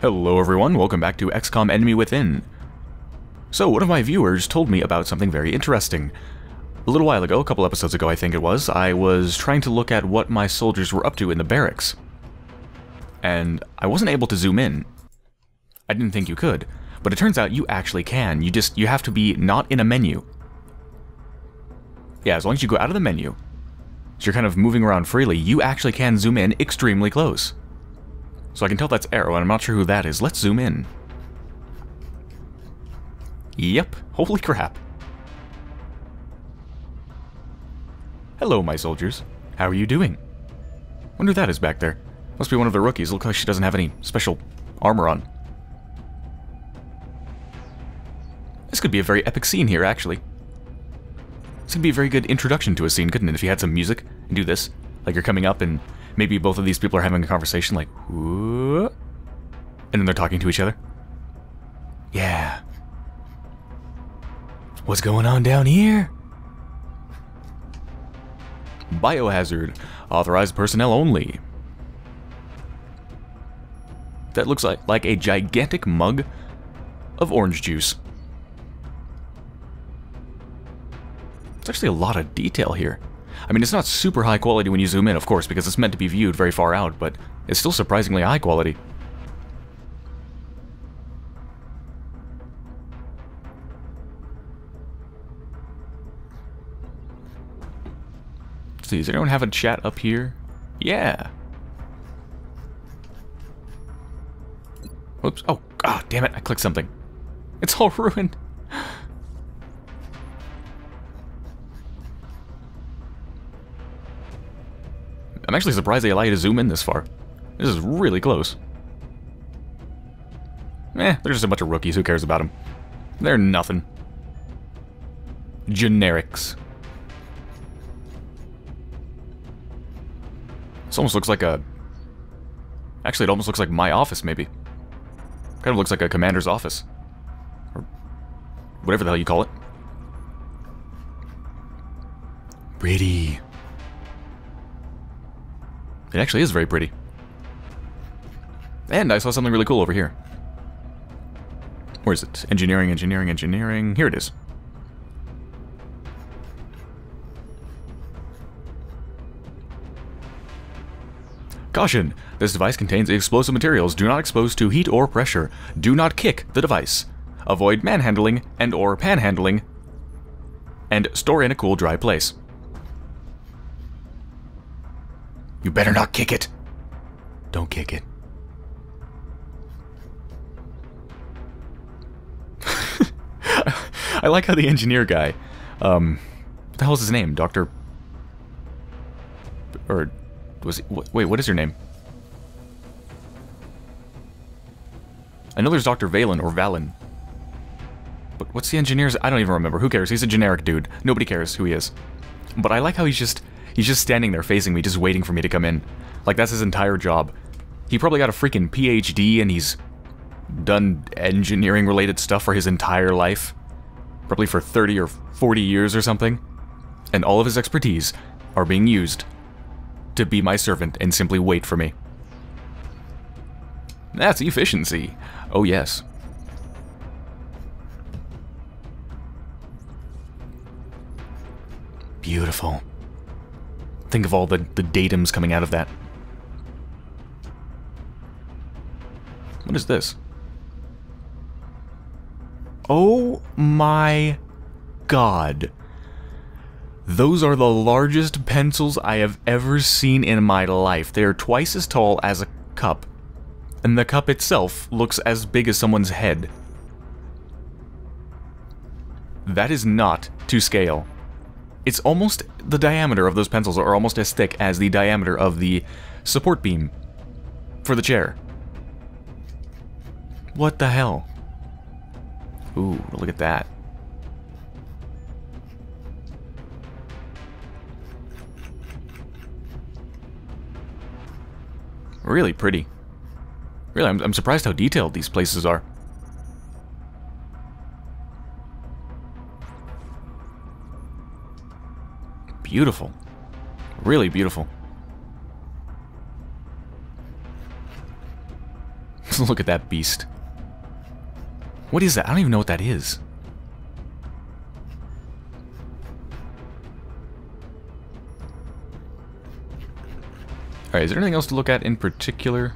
Hello everyone, welcome back to XCOM Enemy Within. So, one of my viewers told me about something very interesting. A little while ago, a couple episodes ago I think it was, I was trying to look at what my soldiers were up to in the barracks. And I wasn't able to zoom in. I didn't think you could, but it turns out you actually can. You just, you have to be not in a menu. Yeah, as long as you go out of the menu, so you're kind of moving around freely, you actually can zoom in extremely close. So I can tell that's Arrow, and I'm not sure who that is. Let's zoom in. Yep, holy crap. Hello, my soldiers. How are you doing? Wonder who that is back there. Must be one of the rookies. Looks like she doesn't have any special armor on. This could be a very epic scene here, actually. This could be a very good introduction to a scene, couldn't it, if you had some music and do this? Like you're coming up and maybe both of these people are having a conversation like, and then they're talking to each other. Yeah. What's going on down here? Biohazard. Authorized personnel only. That looks like, like a gigantic mug of orange juice. It's actually a lot of detail here. I mean, it's not super high quality when you zoom in, of course, because it's meant to be viewed very far out, but it's still surprisingly high quality. See, does anyone have a chat up here? Yeah. Whoops. Oh, oh, damn it, I clicked something. It's all ruined. I'm actually surprised they allow you to zoom in this far. This is really close. Eh, they're just a bunch of rookies. Who cares about them? They're nothing. Generics. This almost looks like a... Actually, it almost looks like my office, maybe. Kind of looks like a commander's office. Or whatever the hell you call it. Pretty. It actually is very pretty. And I saw something really cool over here. Where is it? Engineering, engineering, engineering. Here it is. Caution! This device contains explosive materials. Do not expose to heat or pressure. Do not kick the device. Avoid manhandling and or panhandling. And store in a cool, dry place. You better not kick it. Don't kick it. I like how the engineer guy, um, what the hell is his name? Doctor, or was he, wait, what is your name? I know there's Dr. Vahlen or Vahlen. But what's the engineer's? I don't even remember. Who cares? He's a generic dude. Nobody cares who he is. But I like how he's just He's just standing there facing me, just waiting for me to come in. Like, that's his entire job. He probably got a freaking PhD and he's done engineering-related stuff for his entire life. Probably for 30 or 40 years or something. And all of his expertise are being used to be my servant and simply wait for me. That's efficiency. Oh yes. Beautiful. Think of all the, the datums coming out of that. What is this? Oh my god. Those are the largest pencils I have ever seen in my life. They are twice as tall as a cup. And the cup itself looks as big as someone's head. That is not to scale. It's almost, the diameter of those pencils are almost as thick as the diameter of the support beam for the chair. What the hell? Ooh, look at that. Really pretty. Really, I'm, I'm surprised how detailed these places are. Beautiful. Really beautiful. Look at that beast. What is that? I don't even know what that is. Alright, is there anything else to look at in particular?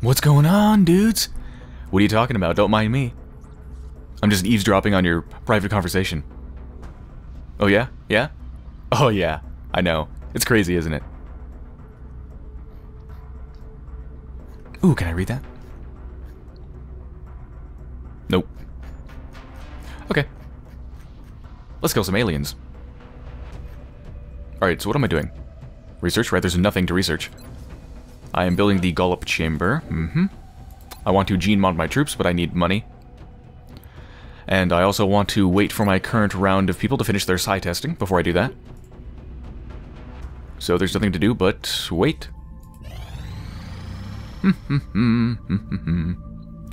What's going on, dudes? What are you talking about? Don't mind me. I'm just eavesdropping on your private conversation. Oh yeah? Yeah? Oh yeah. I know. It's crazy, isn't it? Ooh, can I read that? Nope. Okay. Let's kill some aliens. Alright, so what am I doing? Research? Right, there's nothing to research. I am building the Gollop Chamber. Mm-hmm. I want to gene mod my troops, but I need money. And I also want to wait for my current round of people to finish their psi testing before I do that. So there's nothing to do but wait.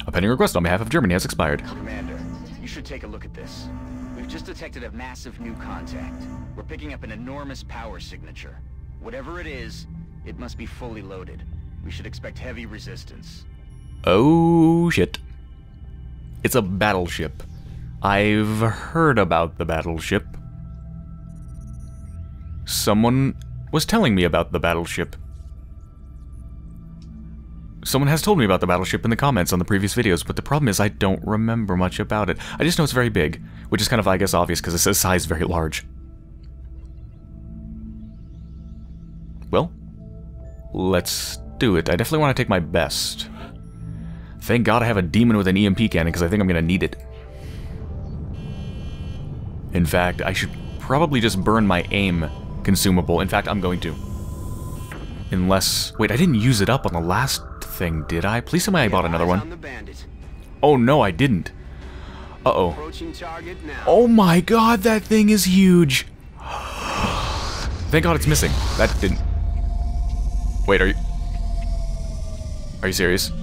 A pending request on behalf of Germany has expired. Commander, you should take a look at this. We've just detected a massive new contact. We're picking up an enormous power signature. Whatever it is, it must be fully loaded. We should expect heavy resistance. Oh, shit. It's a battleship. I've heard about the battleship. Someone was telling me about the battleship. Someone has told me about the battleship in the comments on the previous videos, but the problem is I don't remember much about it. I just know it's very big, which is kind of, I guess, obvious because it says size very large. Well, let's do it. I definitely want to take my best. Thank God I have a demon with an EMP cannon because I think I'm going to need it. In fact, I should probably just burn my aim consumable. In fact, I'm going to. Unless... Wait, I didn't use it up on the last thing, did I? Please tell me I bought another one. Oh, no, I didn't. Uh-oh. Oh my god, that thing is huge! Thank god it's missing. That didn't... Wait, are you... Are you serious?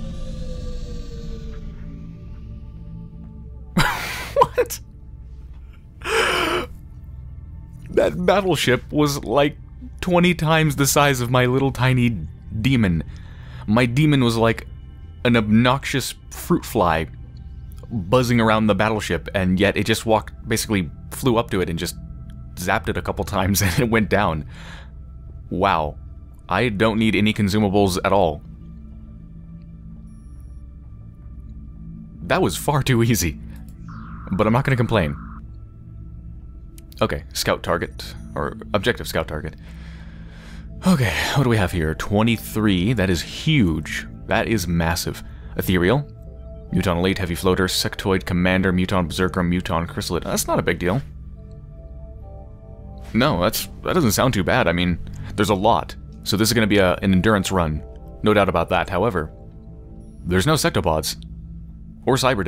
what? That battleship was like 20 times the size of my little tiny demon. My demon was like an obnoxious fruit fly buzzing around the battleship, and yet it just walked, basically flew up to it and just zapped it a couple times and it went down. Wow. I don't need any consumables at all. That was far too easy. But I'm not going to complain. Okay, scout target, or objective scout target. Okay, what do we have here? 23, that is huge. That is massive. Ethereal, Muton Elite, Heavy Floater, Sectoid, Commander, Muton Berserker, Muton Chrysalid. That's not a big deal. No, that's that doesn't sound too bad. I mean, there's a lot. So this is going to be a, an endurance run. No doubt about that. However, there's no sectopods. Or cyber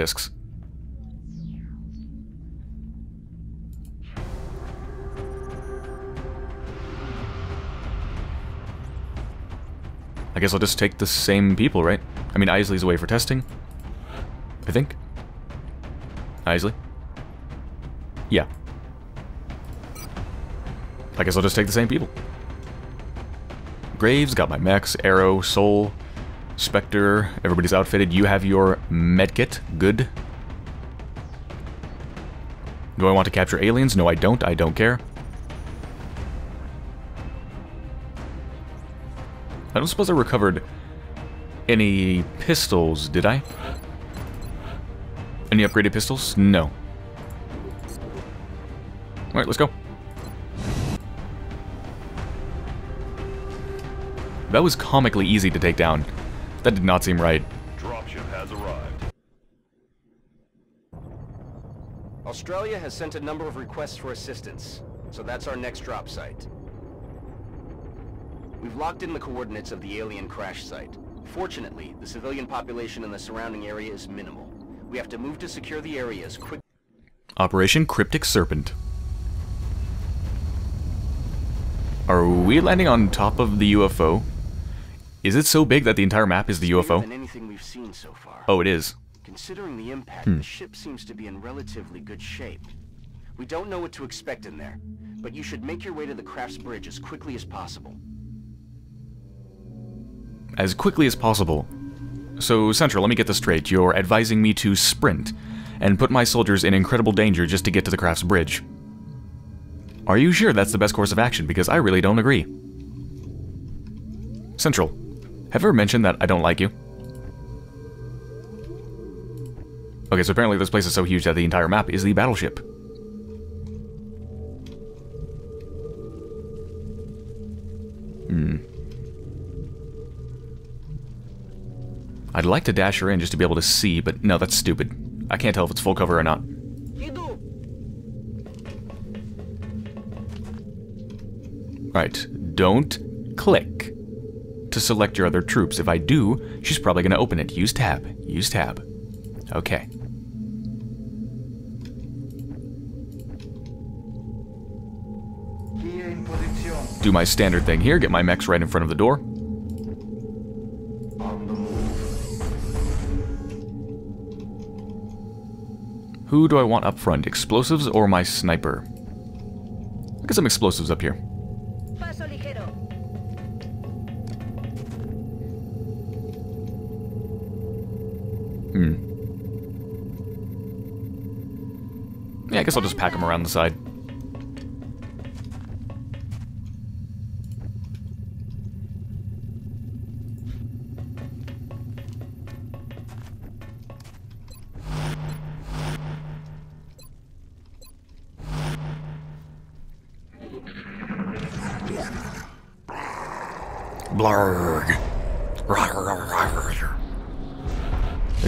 I guess I'll just take the same people, right? I mean, Isley's away for testing. I think. Isley? Yeah. I guess I'll just take the same people. Graves, got my mechs, Arrow, Soul, Spectre, everybody's outfitted. You have your medkit. Good. Do I want to capture aliens? No, I don't. I don't care. I don't suppose I recovered any pistols, did I? Any upgraded pistols? No. Alright, let's go. That was comically easy to take down. That did not seem right. Dropship has arrived. Australia has sent a number of requests for assistance, so that's our next drop site. We've locked in the coordinates of the alien crash site. Fortunately, the civilian population in the surrounding area is minimal. We have to move to secure the area as quick... Operation Cryptic Serpent. Are we landing on top of the UFO? Is it so big that the entire map is the UFO? Anything we've seen so far. Oh, it is. Considering the impact, Hmm. the ship seems to be in relatively good shape. We don't know what to expect in there, but you should make your way to the Crafts Bridge as quickly as possible. As quickly as possible. So, Central, let me get this straight. You're advising me to sprint and put my soldiers in incredible danger just to get to the Crafts Bridge. Are you sure that's the best course of action? Because I really don't agree. Central, have I ever mentioned that I don't like you? Okay, so apparently this place is so huge that the entire map is the battleship. Hmm. I'd like to dash her in just to be able to see, but no, that's stupid. I can't tell if it's full cover or not. Right, don't click to select your other troops. If I do, she's probably going to open it. Use tab. Use tab. Okay. Do my standard thing here, get my mechs right in front of the door. Who do I want up front, explosives or my sniper? I'll get some explosives up here. Hmm. Yeah, I guess I'll just pack them around the side.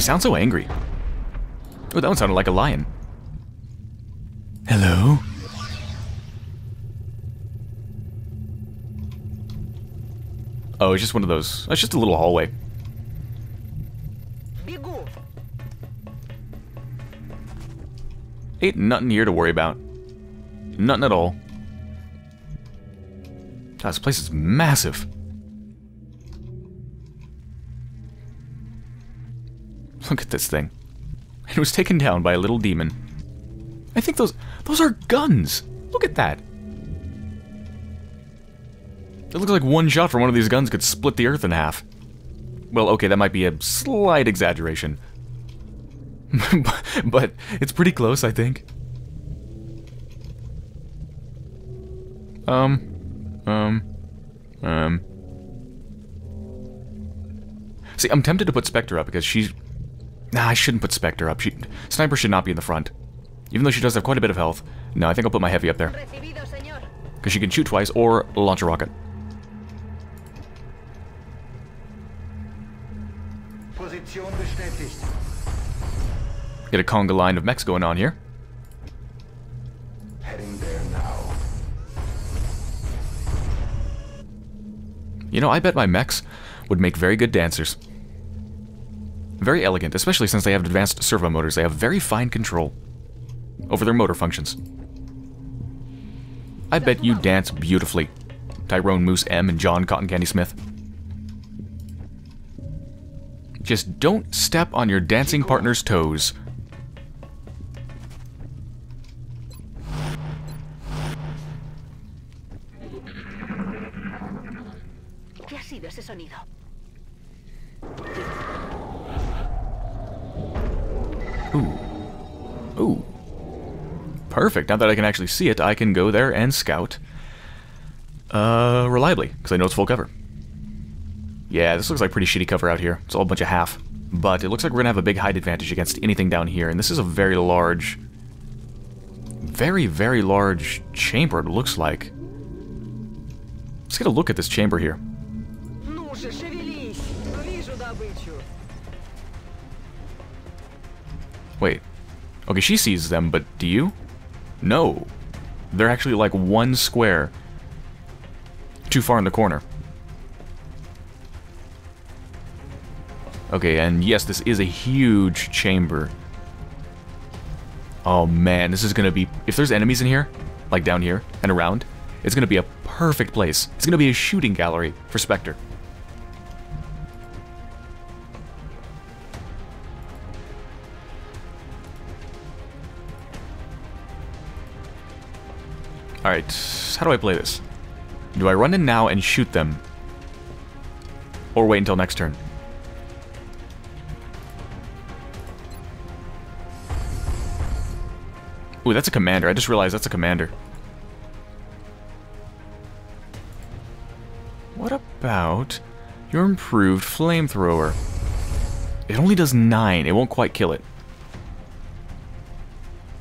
sound so angry. Oh, that one sounded like a lion. Hello? Oh, it's just one of those. It's just a little hallway. Ain't nothing here to worry about. Nothing at all. God, this place is massive. Look at this thing. It was taken down by a little demon. I think those those are guns. Look at that. It looks like one shot from one of these guns could split the earth in half. Well, okay, that might be a slight exaggeration. but it's pretty close, I think. Um, um, um. See, I'm tempted to put Spectre up because she's. Nah, I shouldn't put Spectre up. She, Sniper should not be in the front. Even though she does have quite a bit of health. No, I think I'll put my Heavy up there. Because she can shoot twice or launch a rocket. Get a conga line of mechs going on here. Heading there now. You know, I bet my mechs would make very good dancers. Very elegant, especially since they have advanced servo motors. They have very fine control over their motor functions. I bet you dance beautifully. Tyrone Moose M and John Cotton Candy Smith. Just don't step on your dancing partner's toes. ¿Qué ha sido ese sonido? Perfect. Now that I can actually see it, I can go there and scout uh, reliably, because I know it's full cover. Yeah, this looks like pretty shitty cover out here. It's all a bunch of half. But it looks like we're going to have a big height advantage against anything down here, and this is a very large... Very, very large chamber, it looks like. Let's get a look at this chamber here. Wait. Okay, she sees them, but do you? No. They're actually like one square too far in the corner. Okay, and yes, this is a huge chamber. Oh man, this is gonna be... If there's enemies in here, like down here and around, it's gonna be a perfect place. It's gonna be a shooting gallery for Spectre. Alright, how do I play this? Do I run in now and shoot them? Or wait until next turn. Ooh, that's a commander. I just realized that's a commander. What about your improved flamethrower? It only does 9. It won't quite kill it.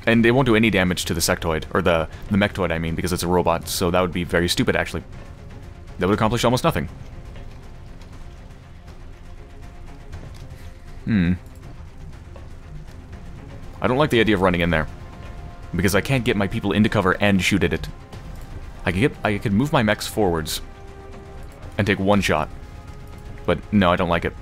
And it won't do any damage to the sectoid, or the, the mechtoid, I mean, because it's a robot, so that would be very stupid, actually. That would accomplish almost nothing. Hmm. I don't like the idea of running in there. Because I can't get my people into cover and shoot at it. I could get I could move my mechs forwards and take one shot. But no, I don't like it.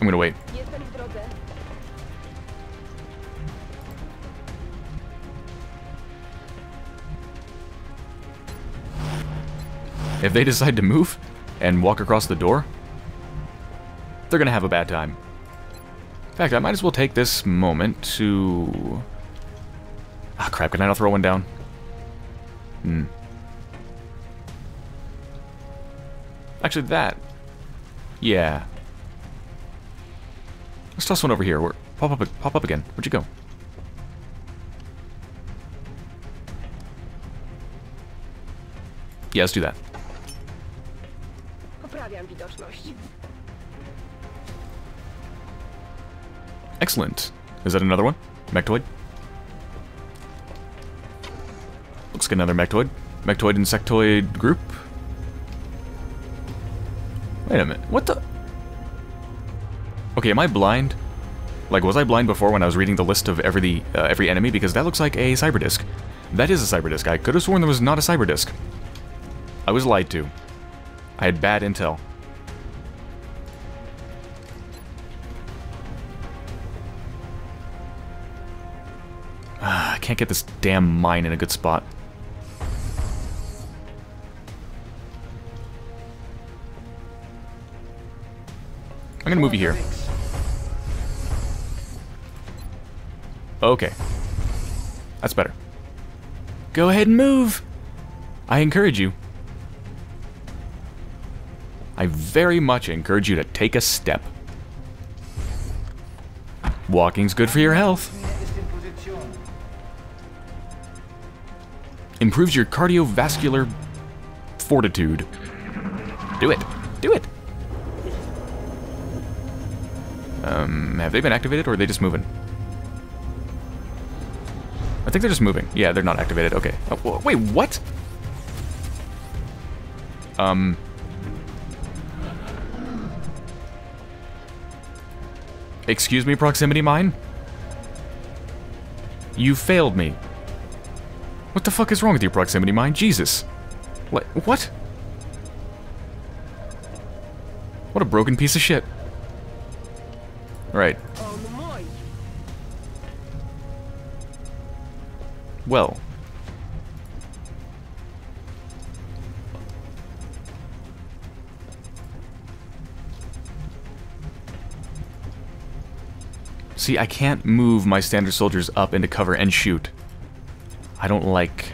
I'm gonna wait. Jestem w drodze. If they decide to move and walk across the door, they're gonna have a bad time. In fact, I might as well take this moment to... Ah, crap, can I not throw one down? Hmm. Actually, that... Yeah. Let's toss one over here. Where, pop up, pop up again. Where'd you go? Yeah, let's do that. Excellent. Is that another one? Mechtoid? Looks like another Mechtoid. Mechtoid insectoid group? Wait a minute. What the? Okay, am I blind? Like, was I blind before when I was reading the list of every uh, every enemy? Because that looks like a cyber disc. That is a cyber disc. I could have sworn there was not a cyber disc. I was lied to. I had bad intel. Ah, I can't get this damn mine in a good spot. I'm gonna move you here. Okay. That's better. Go ahead and move! I encourage you. I very much encourage you to take a step. Walking's good for your health. Improves your cardiovascular fortitude. Do it. Do it. Um, have they been activated or are they just moving? I think they're just moving. Yeah, they're not activated. Okay. Oh, wait, what? Um. Excuse me, proximity mine? You failed me. What the fuck is wrong with your proximity mine? Jesus. What? What? What a broken piece of shit. Right. Well. See, I can't move my standard soldiers up into cover and shoot. I don't like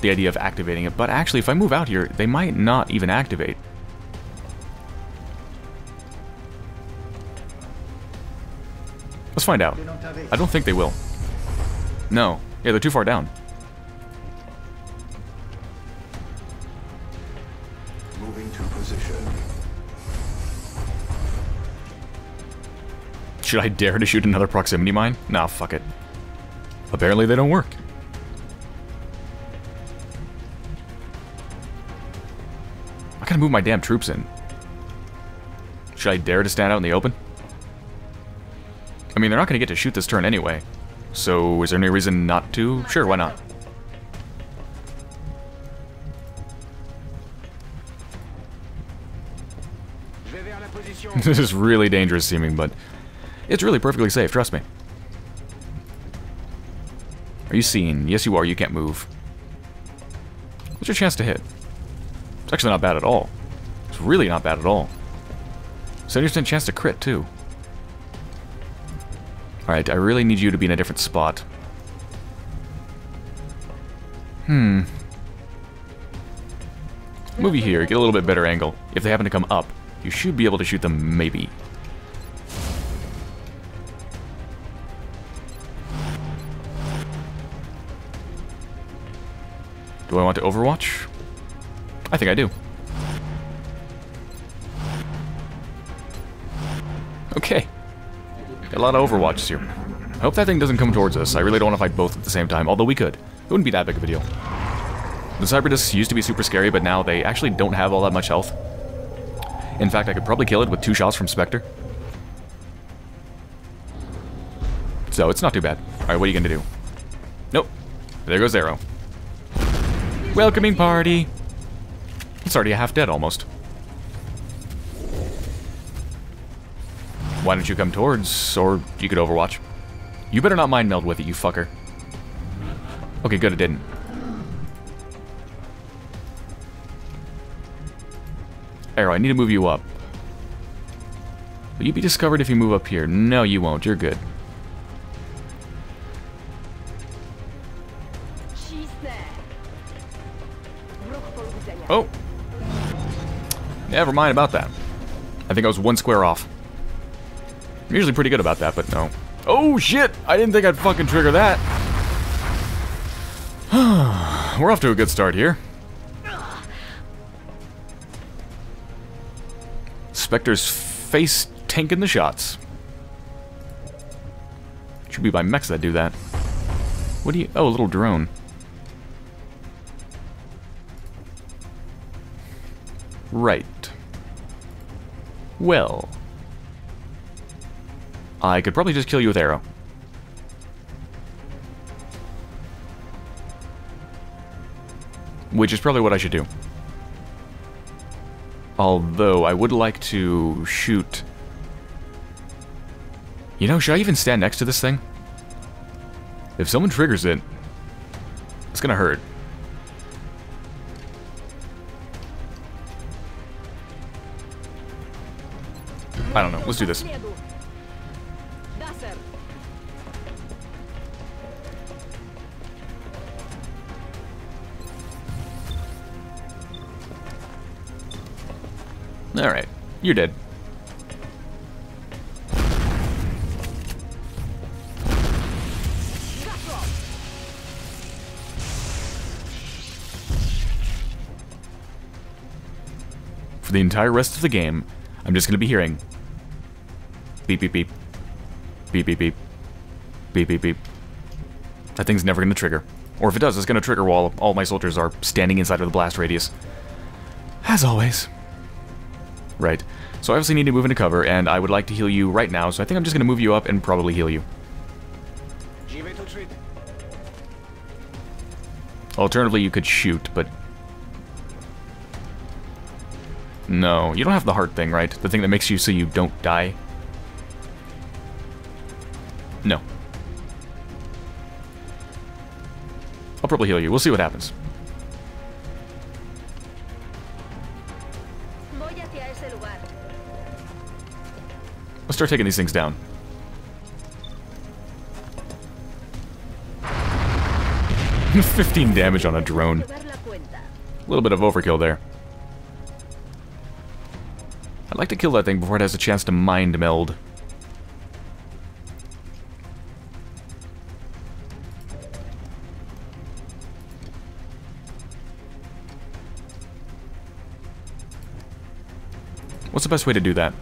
the idea of activating it, but actually, if I move out here, they might not even activate. Let's find out. I don't think they will. No. Yeah, they're too far down. Moving to position. Should I dare to shoot another proximity mine? Nah, fuck it. Apparently they don't work. I gotta move my damn troops in. Should I dare to stand out in the open? I mean, they're not gonna get to shoot this turn anyway. So, is there any reason not to? Sure, why not? This is really dangerous seeming, but it's really perfectly safe, trust me. Are you seen? Yes, you are. You can't move. What's your chance to hit? It's actually not bad at all. It's really not bad at all. 70% chance to crit, too. Alright, I really need you to be in a different spot. Hmm. Movie here, get a little bit better angle. If they happen to come up, you should be able to shoot them, maybe. Do I want to Overwatch? I think I do. Okay. Got a lot of Overwatches here. I hope that thing doesn't come towards us. I really don't want to fight both at the same time, although we could. It wouldn't be that big of a deal. The Cyberdiscs used to be super scary, but now they actually don't have all that much health. In fact, I could probably kill it with two shots from Spectre. So, it's not too bad. Alright, what are you gonna do? Nope. There goes Arrow. Welcoming party! It's already half dead, almost. Why don't you come towards, or you could Overwatch. You better not mind meld with it, you fucker. Okay, good, it didn't. Arrow, I need to move you up. Will you be discovered if you move up here? No, you won't. You're good. Cisnę. Wróg polu widzenia. Oh! Never mind about that. I think I was one square off. I'm usually pretty good about that, but no. Oh, shit! I didn't think I'd fucking trigger that. We're off to a good start here. Spectre's face tanking the shots. Should be by mechs that do that. What do you... Oh, a little drone. Right. Well. I could probably just kill you with arrow. Which is probably what I should do. Although, I would like to shoot... You know, should I even stand next to this thing? If someone triggers it, it's gonna hurt. I don't know. Let's do this. Alright, you're dead. For the entire rest of the game, I'm just going to be hearing beep beep beep, beep beep beep, beep beep beep. That thing's never going to trigger. Or if it does, it's going to trigger while all my soldiers are standing inside of the blast radius. As always. Right. So I obviously need to move into cover, and I would like to heal you right now, so I think I'm just going to move you up and probably heal you. Alternatively, you could shoot, but... No, you don't have the heart thing, right? The thing that makes you so you don't die? No. I'll probably heal you. We'll see what happens. Let's start taking these things down. Fifteen damage on a drone. A little bit of overkill there. I'd like to kill that thing before it has a chance to mind meld. What's the best way to do that?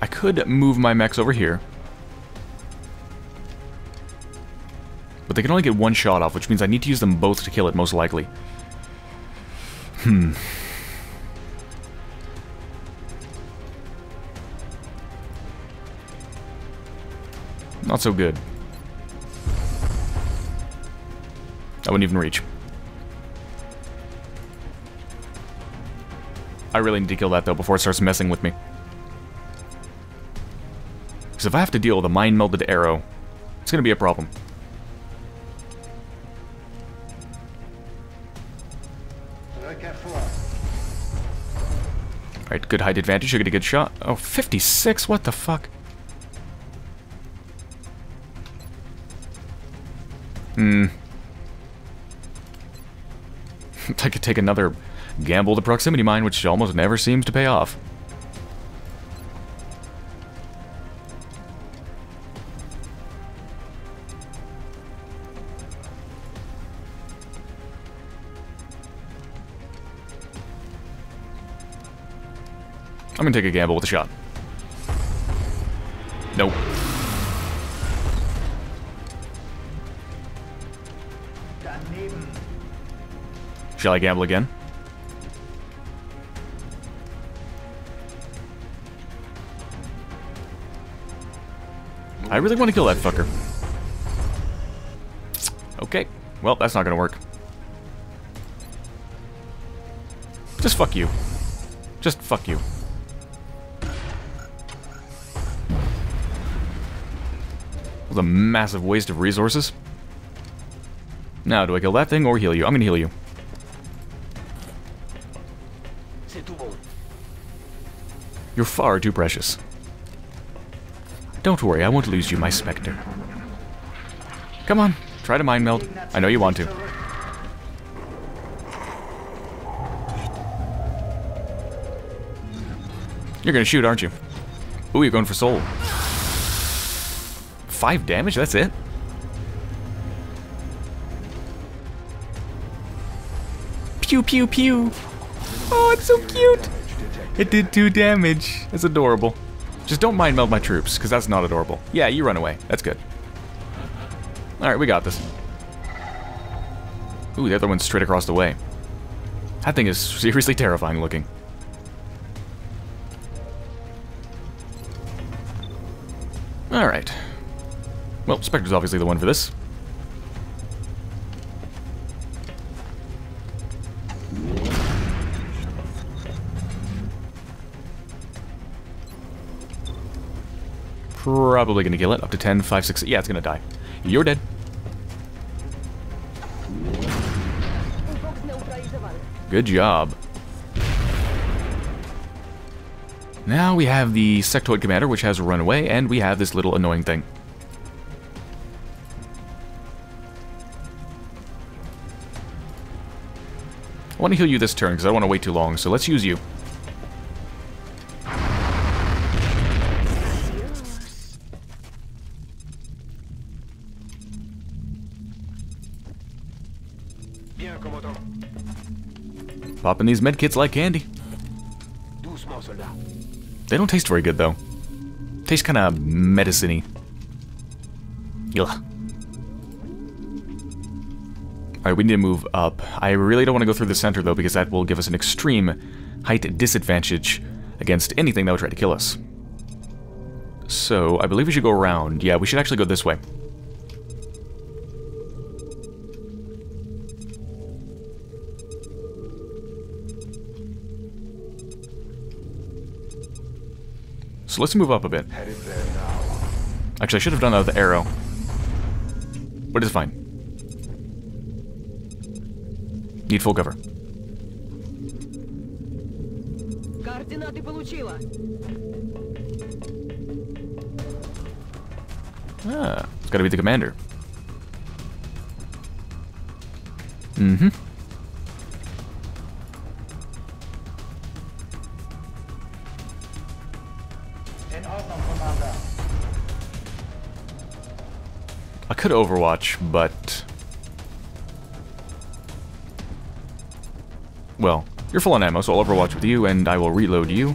I could move my mechs over here. But they can only get one shot off, which means I need to use them both to kill it, most likely. Hmm. Not so good. I wouldn't even reach. I really need to kill that, though, before it starts messing with me. Because if I have to deal with a mind-melded arrow, it's going to be a problem. Alright, good height advantage. You're get a good shot. Oh, 56? What the fuck? Hmm. I could take another gamble to proximity mine, which almost never seems to pay off. I'm gonna take a gamble with a shot. Nope. Shall I gamble again? I really want to kill that fucker. Okay. Well, that's not gonna work. Just fuck you. Just fuck you. Was a massive waste of resources. Now, do I kill that thing or heal you? I'm gonna heal you. You're far too precious. Don't worry, I won't lose you, my Spectre. Come on, try to mind meld. I know you want to. You're gonna shoot, aren't you? Ooh, you're going for soul. Five damage? That's it? Pew pew pew. Oh, it's so cute. It did two damage. It's adorable. Just don't mind meld my troops, because that's not adorable. Yeah, you run away. That's good. Alright, we got this. Ooh, the other one's straight across the way. That thing is seriously terrifying looking. Alright. Well, Spectre's obviously the one for this. Probably gonna kill it. Up to 10, 5, 6. Yeah, it's gonna die. You're dead. Good job. Now we have the Sectoid Commander, which has run away, and we have this little annoying thing. Want to heal you this turn, because I don't want to wait too long, so let's use you. Popping these medkits like candy. They don't taste very good, though. Taste kind of medicine-y. Ugh. Alright, we need to move up. I really don't want to go through the center, though, because that will give us an extreme height disadvantage against anything that would try to kill us. So, I believe we should go around. Yeah, we should actually go this way. So let's move up a bit. Actually, I should have done that with the arrow. But it's fine. Need full cover. Координаты получила. Ah, it's gotta be the commander. Mm-hmm. In Ordnung, Commander. I could Overwatch, but... Well, you're full on ammo, so I'll Overwatch with you, and I will reload you.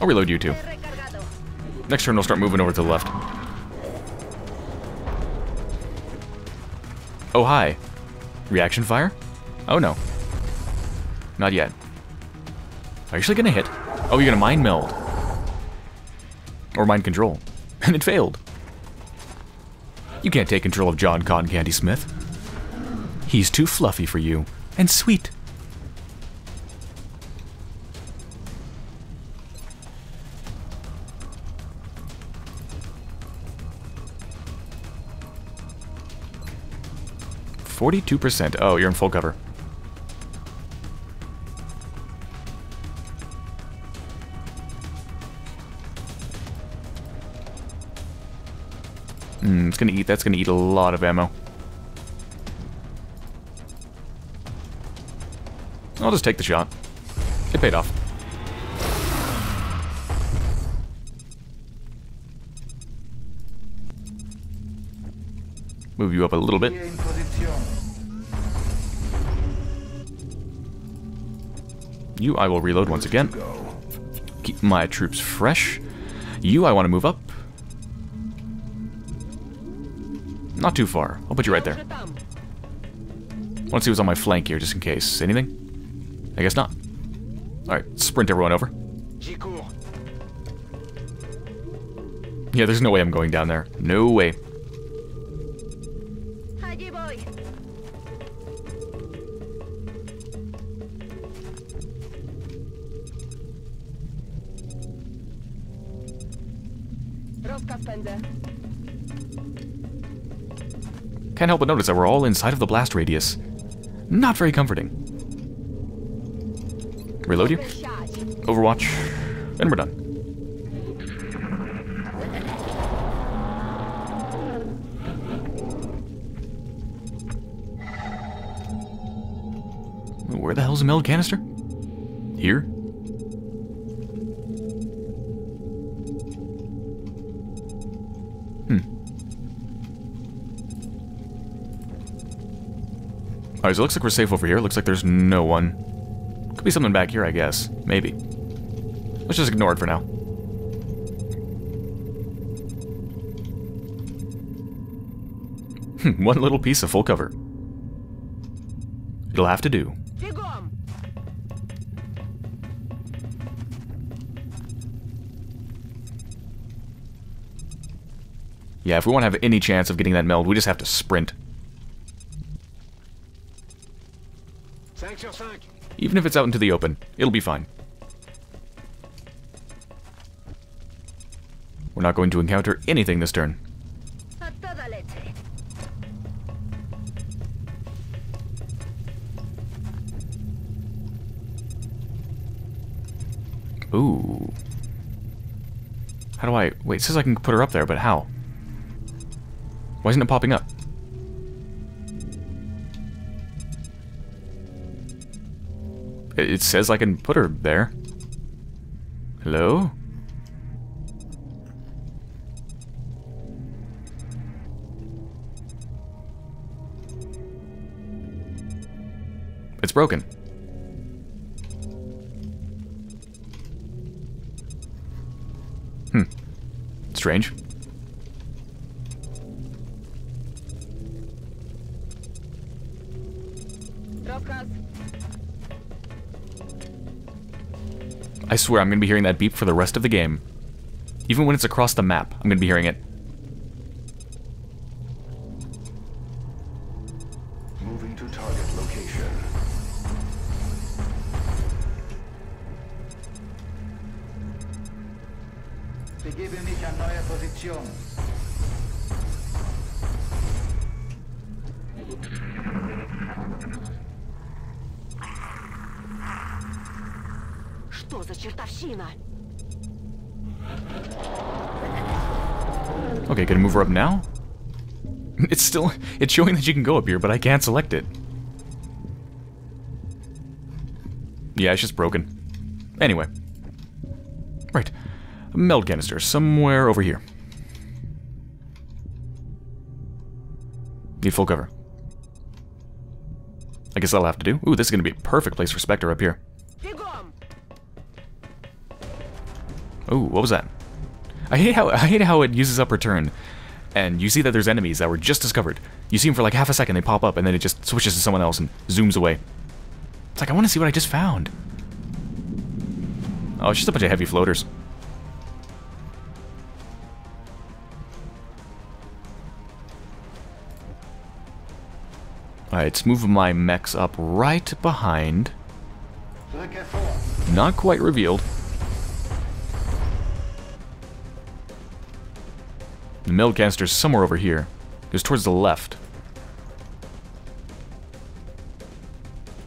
I'll reload you too. Next turn, we'll start moving over to the left. Oh, hi. Reaction fire? Oh, no. Not yet. Are you actually gonna hit? Oh, you're gonna mind meld. Or mind control. And it failed. You can't take control of John Cotton Candy Smith. He's too fluffy for you. And sweet. Forty-two percent. Oh, you're in full cover. That's gonna eat a lot of ammo. I'll just take the shot. It paid off. Move you up a little bit. You, I will reload once again. Keep my troops fresh. You, I want to move up. Not too far. I'll put you right there. I want to see what's on my flank here, just in case. Anything? I guess not. Alright, sprint everyone over. Yeah, there's no way I'm going down there. No way. Can't help but notice that we're all inside of the blast radius. Not very comforting. Reload you. Overwatch. And we're done. Where the hell's a meld canister? Here? Alright, so it looks like we're safe over here. Looks like there's no one. Could be something back here, I guess. Maybe. Let's just ignore it for now. Hmm, one little piece of full cover. It'll have to do. Yeah, if we want to have any chance of getting that meld, we just have to sprint. Even if it's out into the open, it'll be fine. We're not going to encounter anything this turn. Ooh. How do I... Wait, it says I can put her up there, but how? Why isn't it popping up? It says I can put her there. Hello? It's broken. Hmm. Strange. I swear I'm going to be hearing that beep for the rest of the game. Even when it's across the map, I'm going to be hearing it. It's showing that you can go up here, but I can't select it. Yeah, it's just broken. Anyway. Right. Meld canister, somewhere over here. Need full cover. I guess that'll have to do. Ooh, this is gonna be a perfect place for Spectre up here. Ooh, what was that? I hate how I hate how it uses up her turn and you see that there's enemies that were just discovered. You see them for like half a second, they pop up, and then it just switches to someone else and zooms away. It's like I want to see what I just found. Oh, it's just a bunch of heavy floaters. Alright, let's move my mechs up right behind. Not quite revealed. The meld canister's somewhere over here. It was towards the left.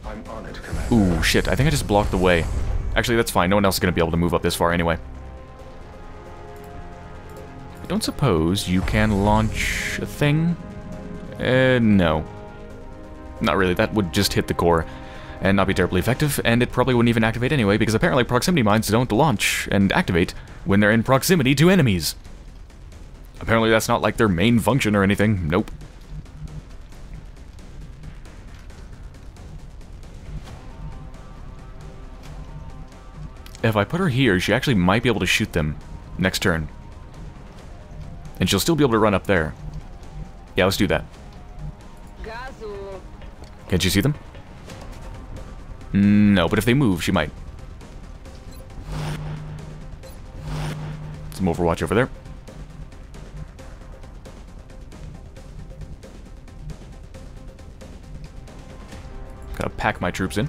I'm on it, Commander. Ooh, shit. I think I just blocked the way. Actually, that's fine. No one else is going to be able to move up this far anyway. I don't suppose you can launch a thing? Uh, no. Not really, that would just hit the core and not be terribly effective, and it probably wouldn't even activate anyway, because apparently proximity mines don't launch and activate when they're in proximity to enemies. Apparently that's not like their main function or anything. Nope. If I put her here, she actually might be able to shoot them next turn. And she'll still be able to run up there. Yeah, let's do that. Can't you see them? No, but if they move, she might. Some Overwatch over there. Gotta pack my troops in.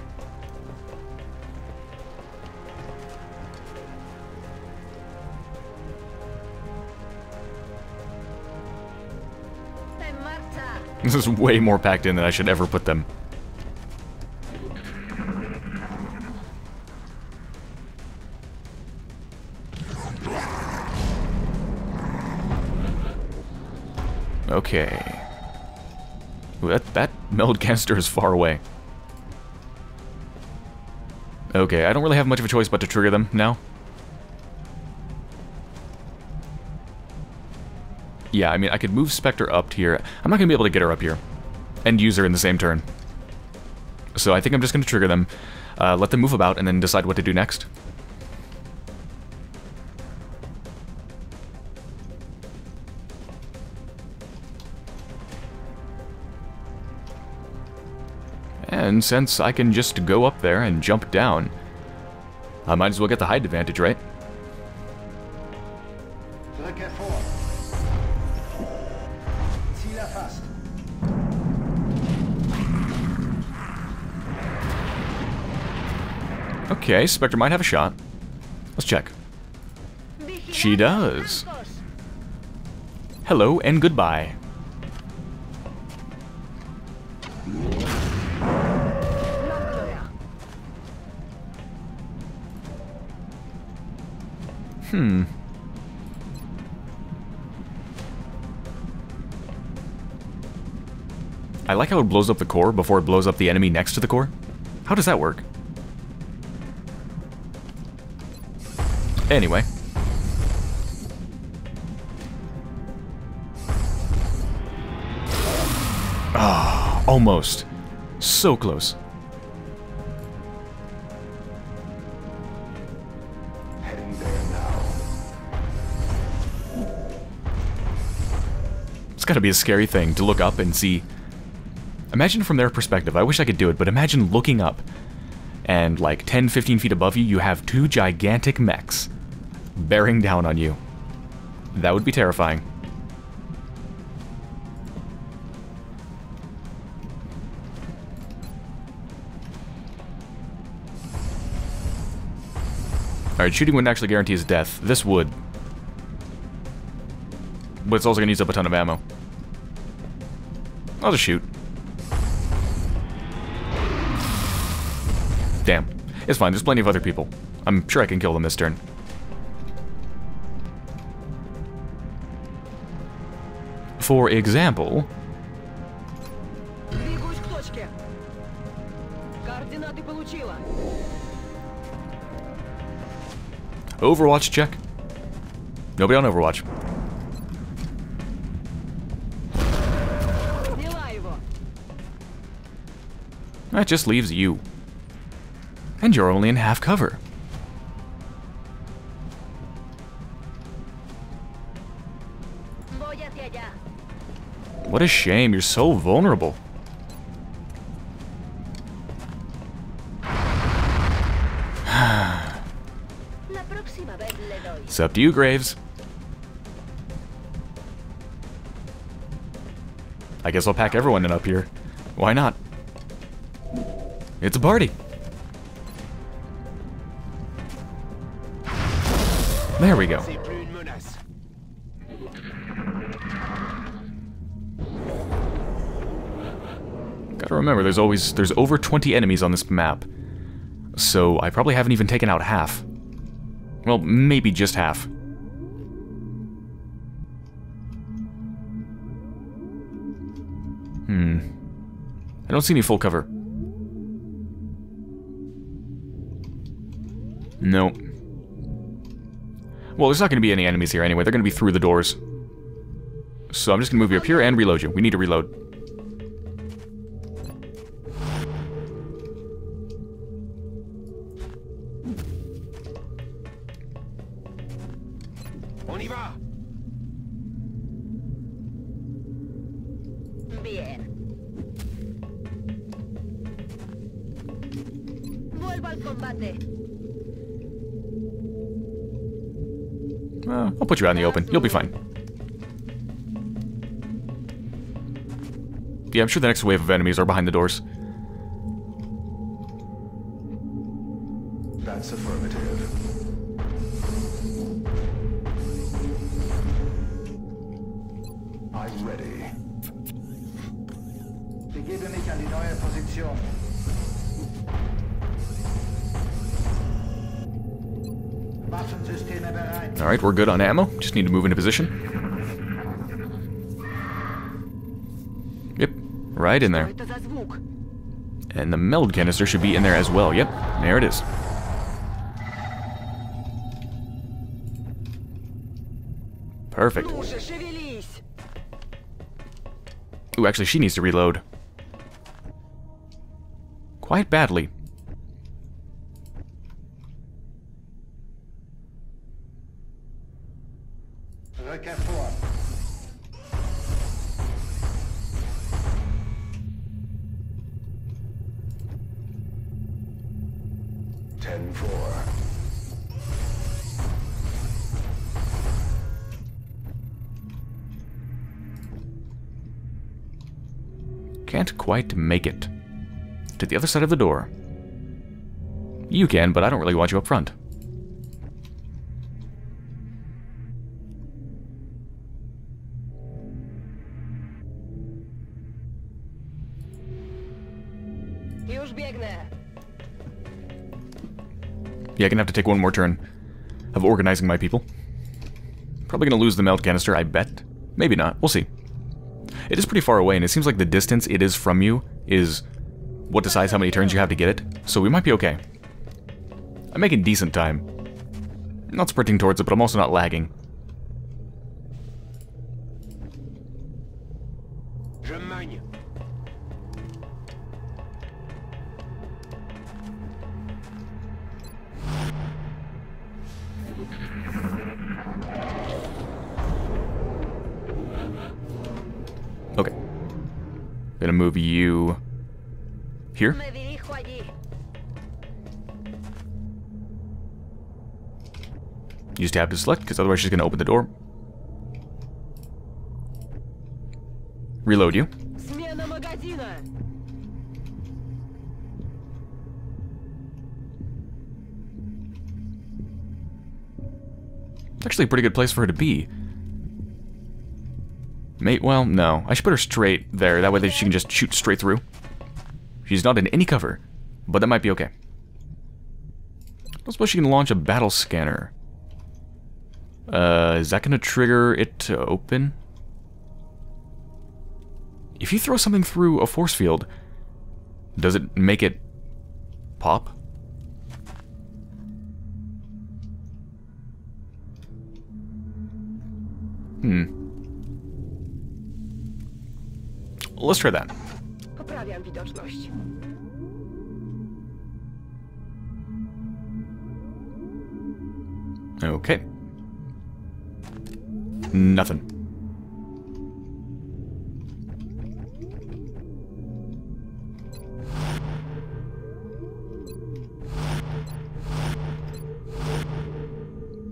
This is way more packed in than I should ever put them. Okay. Ooh, that, that meld canister is far away. Okay, I don't really have much of a choice but to trigger them now. Yeah, I mean, I could move Spectre up here. I'm not going to be able to get her up here and use her in the same turn. So I think I'm just going to trigger them, uh, let them move about, and then decide what to do next. And since I can just go up there and jump down, I might as well get the height advantage, right? Okay, Spectre might have a shot. Let's check. She does. Hello and goodbye. Hmm. I like how it blows up the core before it blows up the enemy next to the core. How does that work? Anyway. Ah, almost. So close. Gotta be a scary thing to look up and see. Imagine from their perspective, I wish I could do it, but imagine looking up and like 10, 15 feet above you, you have two gigantic mechs bearing down on you. That would be terrifying. Alright, shooting wouldn't actually guarantee his death. This would. But it's also going to use up a ton of ammo. I'll just shoot. Damn. It's fine, there's plenty of other people. I'm sure I can kill them this turn. For example... Overwatch check. Nobody on Overwatch. That just leaves you. And you're only in half cover. Voy hacia allá. What a shame, you're so vulnerable. La próxima vez le doy. It's up to you, Graves. I guess I'll pack everyone in up here. Why not? It's a party. There we go. Gotta remember, there's always, there's over 20 enemies on this map. So I probably haven't even taken out half. Well, maybe just half. Hmm. I don't see any full cover. No. Well, there's not going to be any enemies here anyway. They're going to be through the doors. So I'm just going to move you up here and reload you. We need to reload. Put you out in the open. You'll be fine. Yeah, I'm sure the next wave of enemies are behind the doors. We're good on ammo. Just need to move into position. Yep, right in there. And the meld canister should be in there as well. Yep, there it is. Perfect. Ooh, actually, she needs to reload. Quite badly. Quite make it. To the other side of the door. You can, but I don't really want you up front. Yeah, I'm gonna have to take one more turn of organizing my people. Probably gonna lose the meld canister, I bet. Maybe not. We'll see. It is pretty far away, and it seems like the distance it is from you is what decides how many turns you have to get it. So we might be okay. I'm making decent time. Not sprinting towards it, but I'm also not lagging. use tab to select, because otherwise she's going to open the door. Reload you. It's actually a pretty good place for her to be. Mate, well, no. I should put her straight there. That way she can just shoot straight through. She's not in any cover, but that might be okay. I suppose she can launch a battle scanner. Uh, is that going to trigger it to open? If you throw something through a force field, does it make it pop? Hmm. Let's try that. Poprawiam widoczność. Okay. Nothing.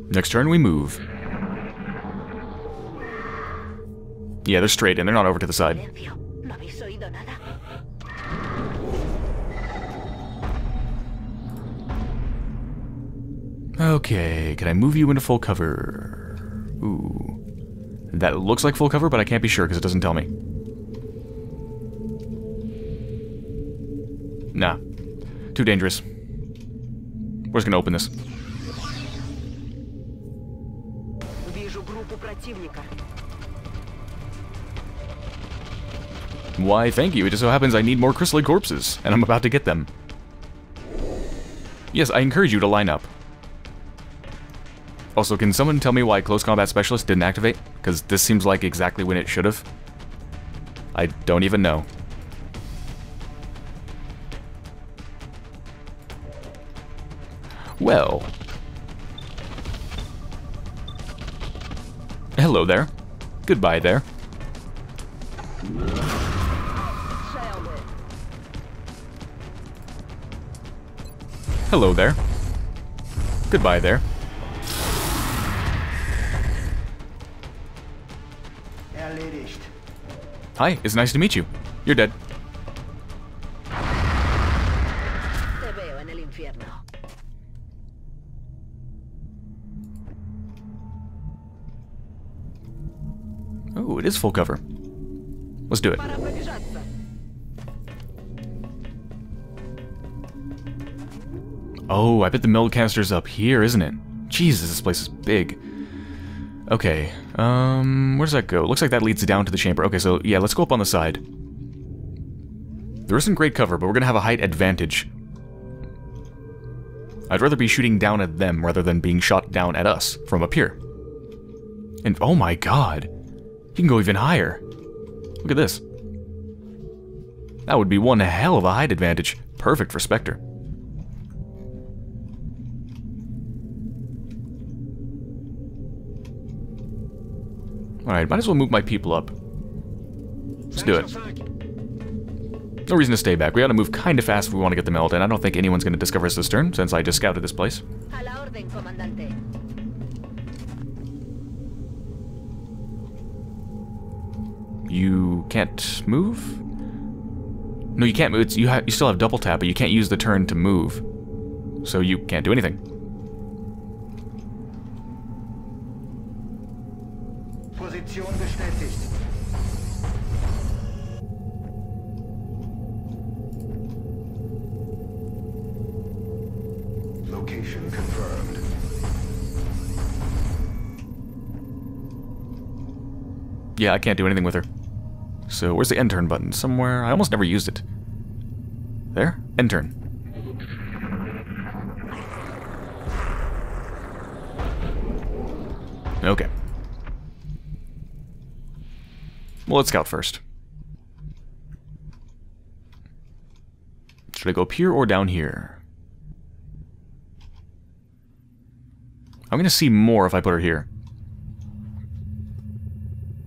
Next turn, we move. Yeah, they're straight, and they're not over to the side. Okay, can I move you into full cover? Ooh. That looks like full cover, but I can't be sure because it doesn't tell me. Nah. Too dangerous. We're just gonna open this. Why, thank you. It just so happens I need more chrysalid corpses, and I'm about to get them. Yes, I encourage you to line up. Also, can someone tell me why Close Combat Specialist didn't activate? Because this seems like exactly when it should have. I don't even know. Well. Hello there. Goodbye there. Hello there. Goodbye there. Hi, it's nice to meet you. You're dead. Oh, it is full cover. Let's do it. Oh, I bet the meld canister's up here, isn't it? Jesus, this place is big. Okay, um, where does that go? Looks like that leads down to the chamber. Okay, so yeah, let's go up on the side. There isn't great cover, but we're gonna have a height advantage. I'd rather be shooting down at them rather than being shot down at us from up here. And oh my god, you can go even higher. Look at this. That would be one hell of a height advantage. Perfect for Spectre. Alright, might as well move my people up. Let's do it. No reason to stay back. We gotta move kinda fast if we want to get the meld, and I don't think anyone's gonna discover us this turn, since I just scouted this place. A la orden, comandante. You can't move? No, you can't move. It's, you, ha you still have double tap, but you can't use the turn to move. So you can't do anything. Position bestätigt. Location confirmed. Yeah, I can't do anything with her. So where's the end turn button? Somewhere. I almost never used it. There? End turn. Okay. Well, let's scout first. Should I go up here or down here? I'm going to see more if I put her here.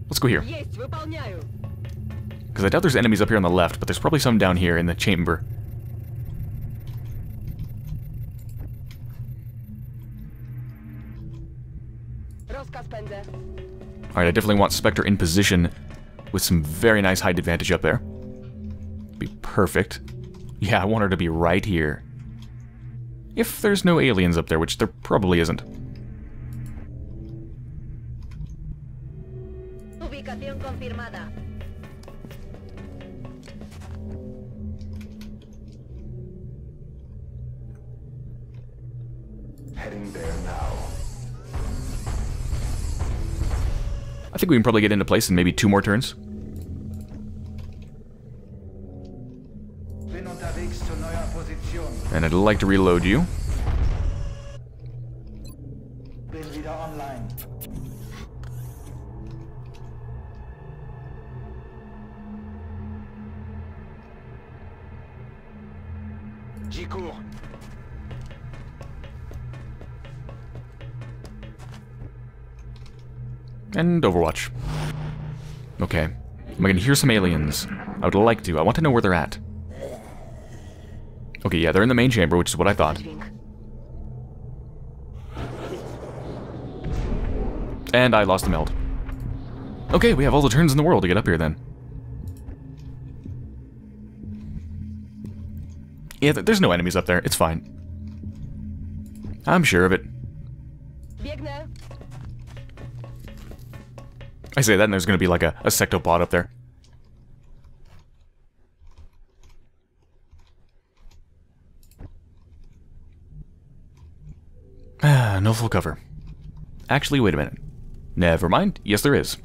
Let's go here. Because I doubt there's enemies up here on the left, but there's probably some down here in the chamber. Alright, I definitely want Spectre in position with some very nice height advantage up there. Be perfect. Yeah, I want her to be right here. If there's no aliens up there, which there probably isn't. Think we can probably get into place in maybe two more turns. And I'd like to reload you. And Overwatch. Okay. Am I gonna hear some aliens? I would like to. I want to know where they're at. Okay, yeah, they're in the main chamber, which is what I thought. And I lost the meld. Okay, we have all the turns in the world to get up here then. Yeah, th- there's no enemies up there. It's fine. I'm sure of it. I say that and there's gonna be like a, a Sectopod up there. Ah, no full cover. Actually, wait a minute. Never mind. Yes, there is.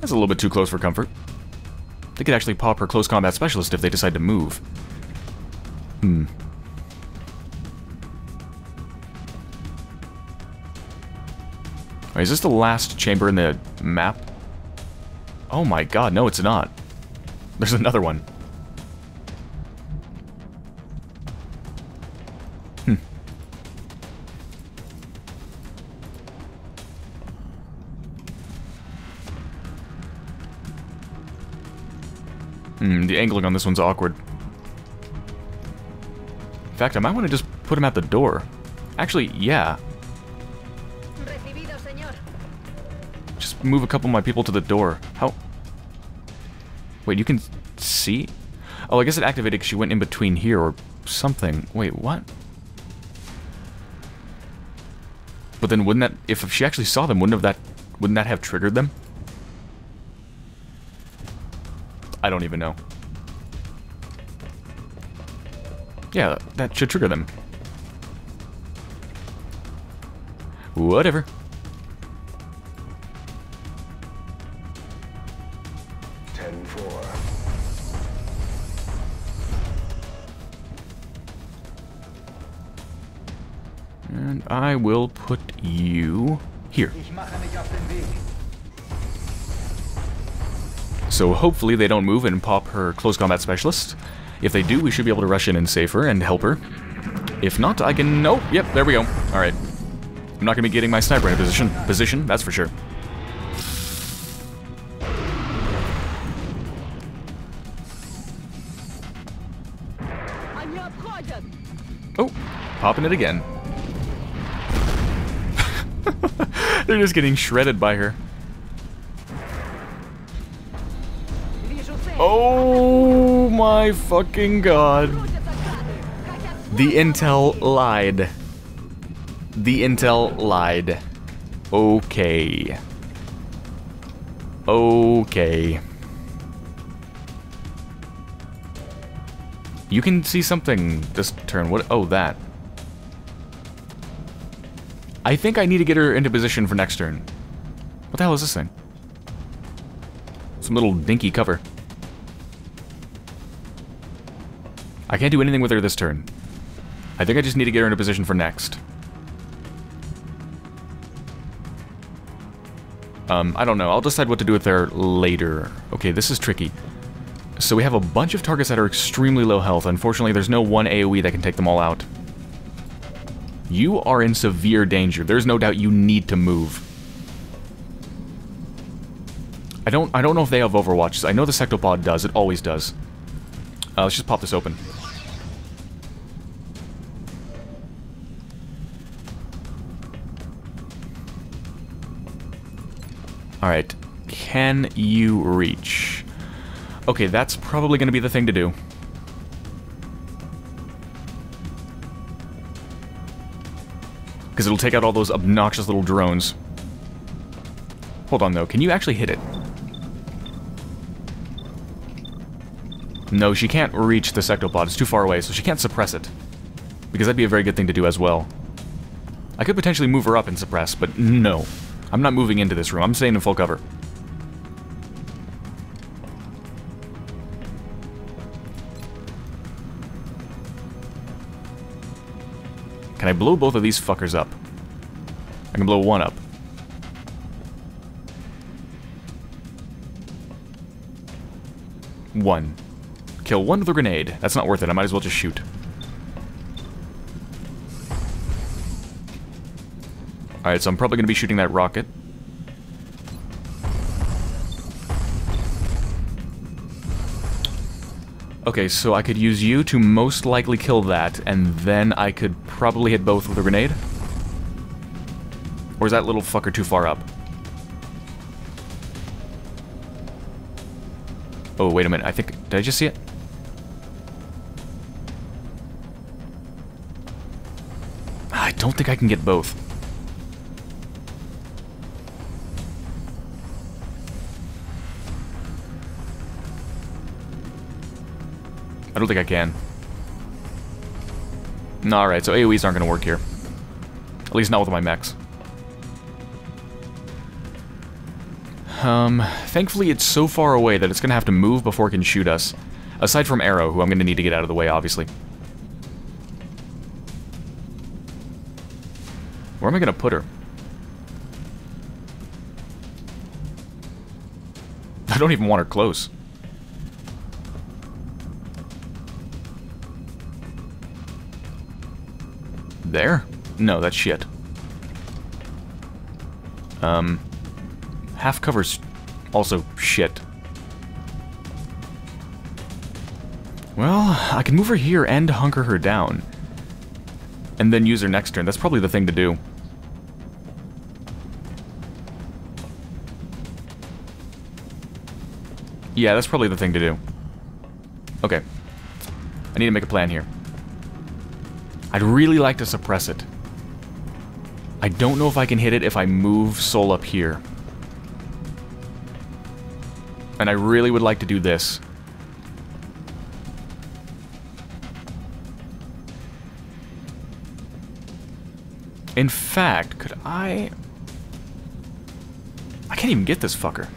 That's a little bit too close for comfort. They could actually pop her close combat specialist if they decide to move. Hmm. Wait, is this the last chamber in the map? Oh my god, no it's not. There's another one. Hmm. Hmm, the angling on this one's awkward. In fact, I might want to just put him at the door. Actually, yeah. Move a couple of my people to the door. How? Wait, you can see? Oh, I guess it activated because she went in between here or something. Wait, what? But then wouldn't that, if she actually saw them, wouldn't have that, wouldn't that have triggered them? I don't even know. Yeah, that should trigger them. Whatever. I will put you here. Ich mache mich auf den Weg. So hopefully they don't move and pop her close combat specialist. If they do, we should be able to rush in and save her and help her. If not, I can... Nope, yep, there we go. Alright. I'm not going to be getting my sniper in a position, position, that's for sure. On your project. Oh, popping it again. They're just getting shredded by her. Oh my fucking god. The intel lied. The intel lied. Okay. Okay. You can see something this turn. What? Oh, that. I think I need to get her into position for next turn. What the hell is this thing? Some little dinky cover. I can't do anything with her this turn. I think I just need to get her into position for next. Um, I don't know. I'll decide what to do with her later. Okay, this is tricky. So we have a bunch of targets that are extremely low health. Unfortunately, there's no one AoE that can take them all out. You are in severe danger. There's no doubt you need to move. I don't I don't know if they have overwatches. I know the Sectopod does. It always does. Uh, let's just pop this open. Alright. Can you reach? Okay, that's probably going to be the thing to do. Because it'll take out all those obnoxious little drones. Hold on, though. Can you actually hit it? No, she can't reach the sectopod. It's too far away, so she can't suppress it. Because that'd be a very good thing to do as well. I could potentially move her up and suppress, but no. I'm not moving into this room. I'm staying in full cover. Can I blow both of these fuckers up? I can blow one up. One. Kill one with a grenade. That's not worth it. I might as well just shoot. Alright, so I'm probably going to be shooting that rocket. Okay, so I could use you to most likely kill that, and then I could probably hit both with a grenade? Or is that little fucker too far up? Oh, wait a minute. I think... Did I just see it? I don't think I can get both. Don't think I can. Alright, so AoEs aren't going to work here. At least not with my mechs. Um, thankfully it's so far away that it's going to have to move before it can shoot us. Aside from Arrow, who I'm going to need to get out of the way, obviously. Where am I going to put her? I don't even want her close. There? No, that's shit. Um, half cover's also shit. Well, I can move her here and hunker her down. And then use her next turn. That's probably the thing to do. Yeah, that's probably the thing to do. Okay. I need to make a plan here. I'd really like to suppress it. I don't know if I can hit it if I move Soul up here. And I really would like to do this. In fact, could I... I can't even get this fucker.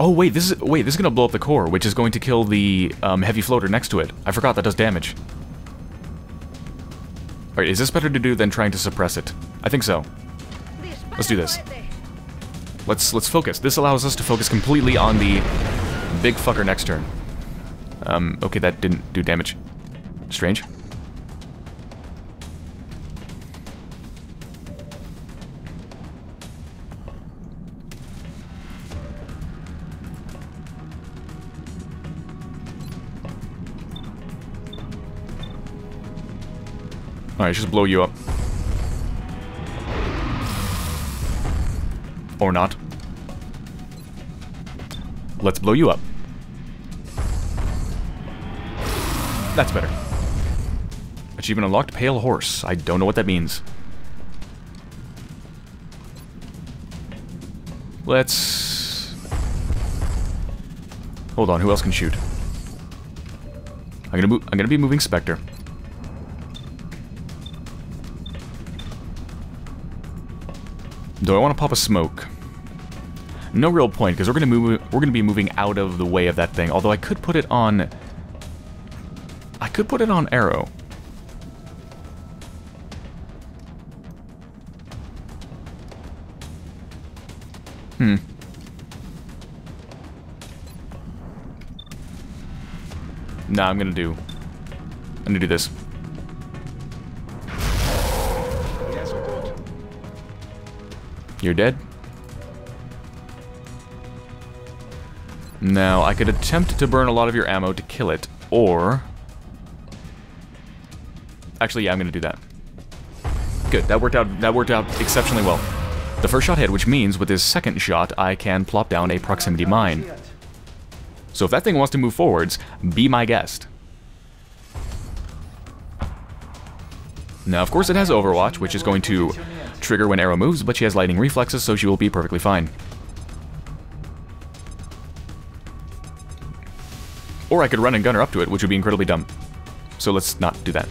Oh wait, this is wait, this is gonna blow up the core, which is going to kill the um, heavy floater next to it. I forgot that does damage. Alright, is this better to do than trying to suppress it? I think so. Let's do this. Let's let's focus. This allows us to focus completely on the big fucker next turn. Um, okay, that didn't do damage. Strange. Alright, just blow you up. Or not. Let's blow you up. That's better. Achievement unlocked, Pale Horse. I don't know what that means. Let's... Hold on, who else can shoot? I'm gonna. I'm gonna be moving Spectre. Do I want to pop a smoke? No real point, because we're gonna move. We're gonna be moving out of the way of that thing. Although I could put it on. I could put it on arrow. Hmm. Nah, I'm gonna do. I'm gonna do this. You're dead? Now, I could attempt to burn a lot of your ammo to kill it, or... Actually, yeah, I'm gonna do that. Good, that worked out, that worked out exceptionally well. The first shot hit, which means with this second shot, I can plop down a proximity mine. So if that thing wants to move forwards, be my guest. Now, of course, it has Overwatch, which is going to trigger when Arrow moves, but she has lightning reflexes, so she will be perfectly fine. Or I could run and gun her up to it, which would be incredibly dumb. So let's not do that.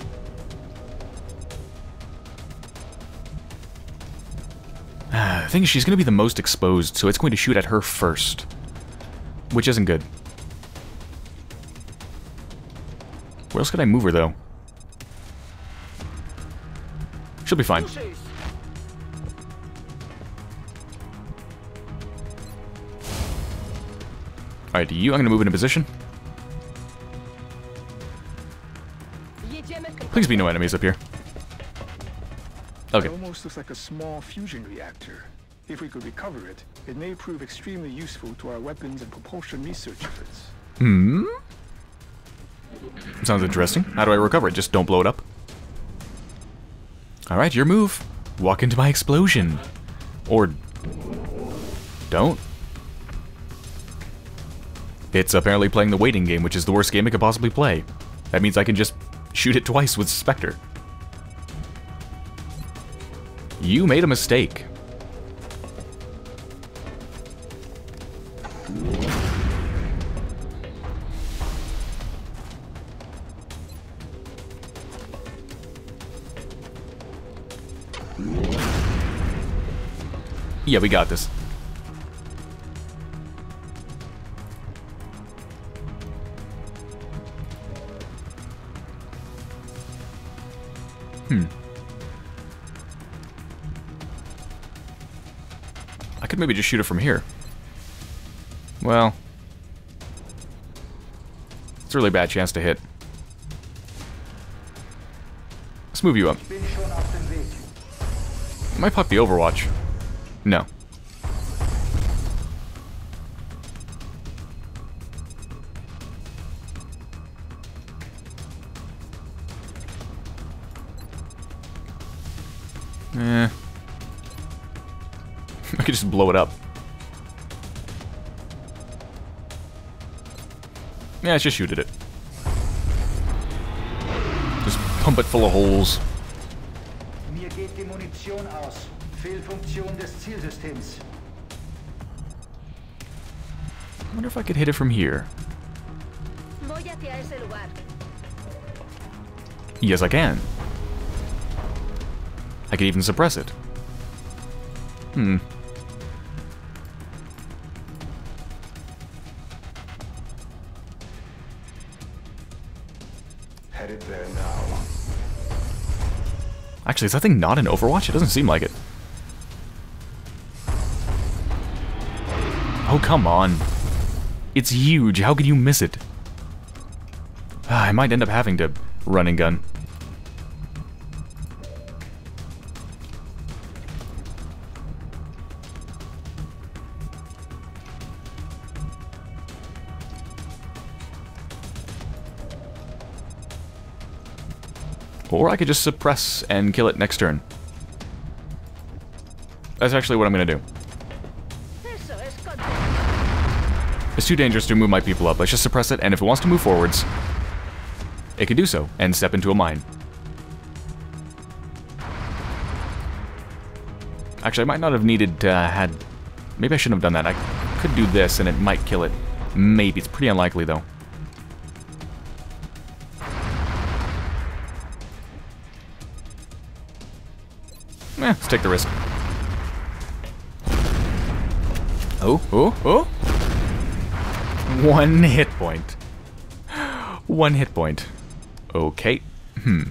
The thing is, she's going to be the most exposed, so it's going to shoot at her first. Which isn't good. Where else could I move her, though? She'll be fine. Alright, you, I'm going to move into position. Please be no enemies up here. Okay. It almost looks like a small fusion reactor. If we could recover it, it may prove extremely useful to our weapons and propulsion research efforts. Hmm? Sounds interesting. How do I recover it? Just don't blow it up? Alright, your move. Walk into my explosion. Or... Don't. It's apparently playing the waiting game, which is the worst game it could possibly play. That means I can just shoot it twice with Spectre. You made a mistake. Yeah, we got this. Maybe just shoot it from here. Well, it's a really bad chance to hit. Let's move you up. Might pop the Overwatch. No. Blow it up. Yeah, let's just shoot at it. Just pump it full of holes. Mir geht die Munition aus. Fehlfunktion des Zielsystems. I wonder if I could hit it from here. Voy hacia ese lugar. Yes, I can. I could even suppress it. Hmm. Actually, is that thing not in Overwatch? It doesn't seem like it. Oh, come on. It's huge. How could you miss it? Ah, I might end up having to run and gun. Or I could just suppress and kill it next turn. That's actually what I'm gonna do. Eso es contra. It's too dangerous to move my people up. Let's just suppress it, and if it wants to move forwards, it can do so, and step into a mine. Actually, I might not have needed to uh, had... Maybe I shouldn't have done that. I could do this, and it might kill it. Maybe. It's pretty unlikely, though. Eh, let's take the risk. Oh, oh, oh! One hit point. One hit point. Okay. Hmm.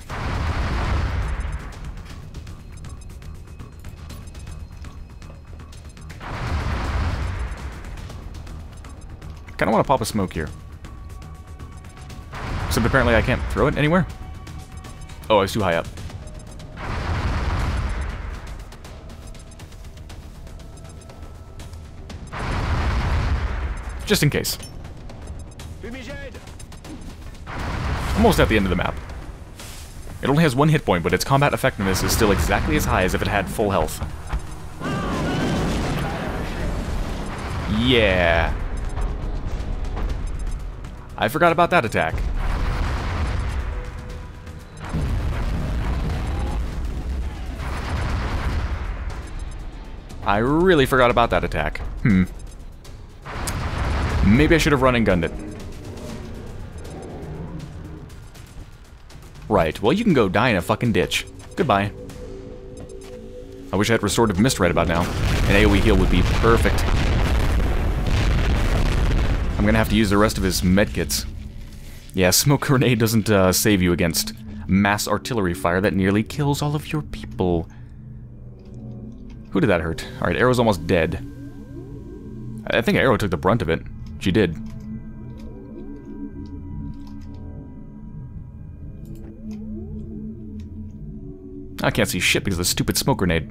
Kinda wanna pop a smoke here. Except apparently I can't throw it anywhere. Oh, I was too high up. Just in case. Almost at the end of the map. It only has one hit point, but its combat effectiveness is still exactly as high as if it had full health. Yeah. I forgot about that attack. I really forgot about that attack. Hmm. Maybe I should have run and gunned it. Right, well you can go die in a fucking ditch. Goodbye. I wish I had Restorative Mist right about now. An AoE heal would be perfect. I'm gonna have to use the rest of his medkits. Yeah, Smoke Grenade doesn't uh, save you against mass artillery fire that nearly kills all of your people. Who did that hurt? Alright, Arrow's almost dead. I think Arrow took the brunt of it. She did. I can't see shit because of the stupid smoke grenade.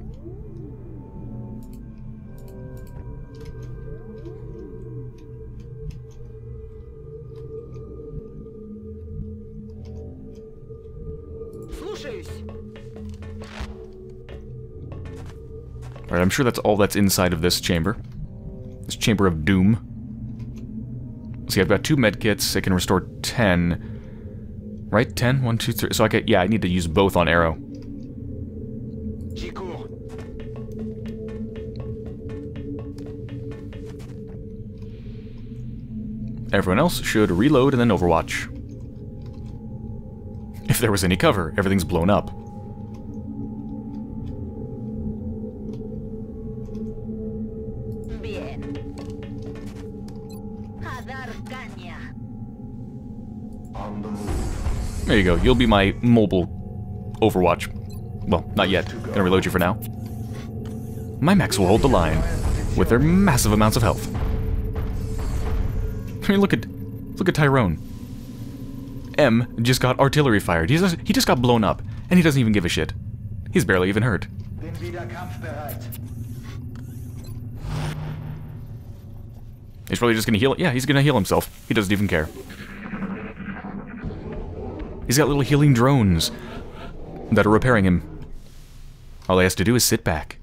Alright, I'm sure that's all that's inside of this chamber. This chamber of doom. See, I've got two medkits. I can restore 10. Right? 10? 1, 2, 3. So I get, yeah, I need to use both on arrow. Everyone else should reload and then overwatch. If there was any cover, everything's blown up. There you go. You'll be my mobile Overwatch. Well, not yet. Gonna reload you for now. My mechs will hold the line with their massive amounts of health. I mean, look at look at Tyrone. M just got artillery fired. He just, he just got blown up, and he doesn't even give a shit. He's barely even hurt. He's probably just gonna heal. Yeah, he's gonna heal himself. He doesn't even care. He's got little healing drones that are repairing him. All he has to do is sit back.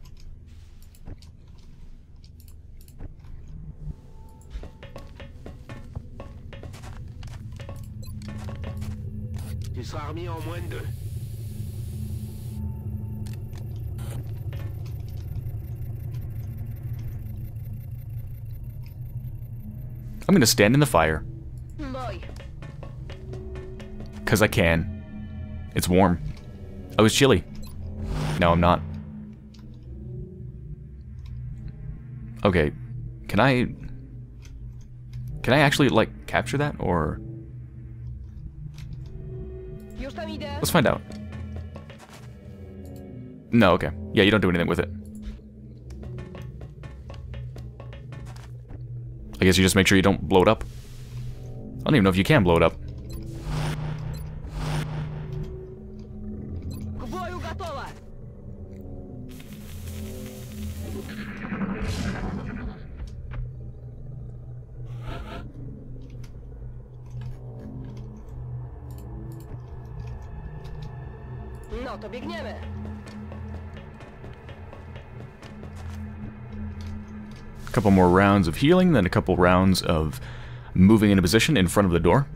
Il sera remis en moins de deux. I'm gonna stand in the fire, Voy. Because I can. It's warm. Oh, I was chilly. No, I'm not. Okay, can I... Can I actually, like, capture that, or... Let's find out. No, okay. Yeah, you don't do anything with it. I guess you just make sure you don't blow it up. I don't even know if you can blow it up. A couple more rounds of healing, then a couple rounds of moving into position in front of the door.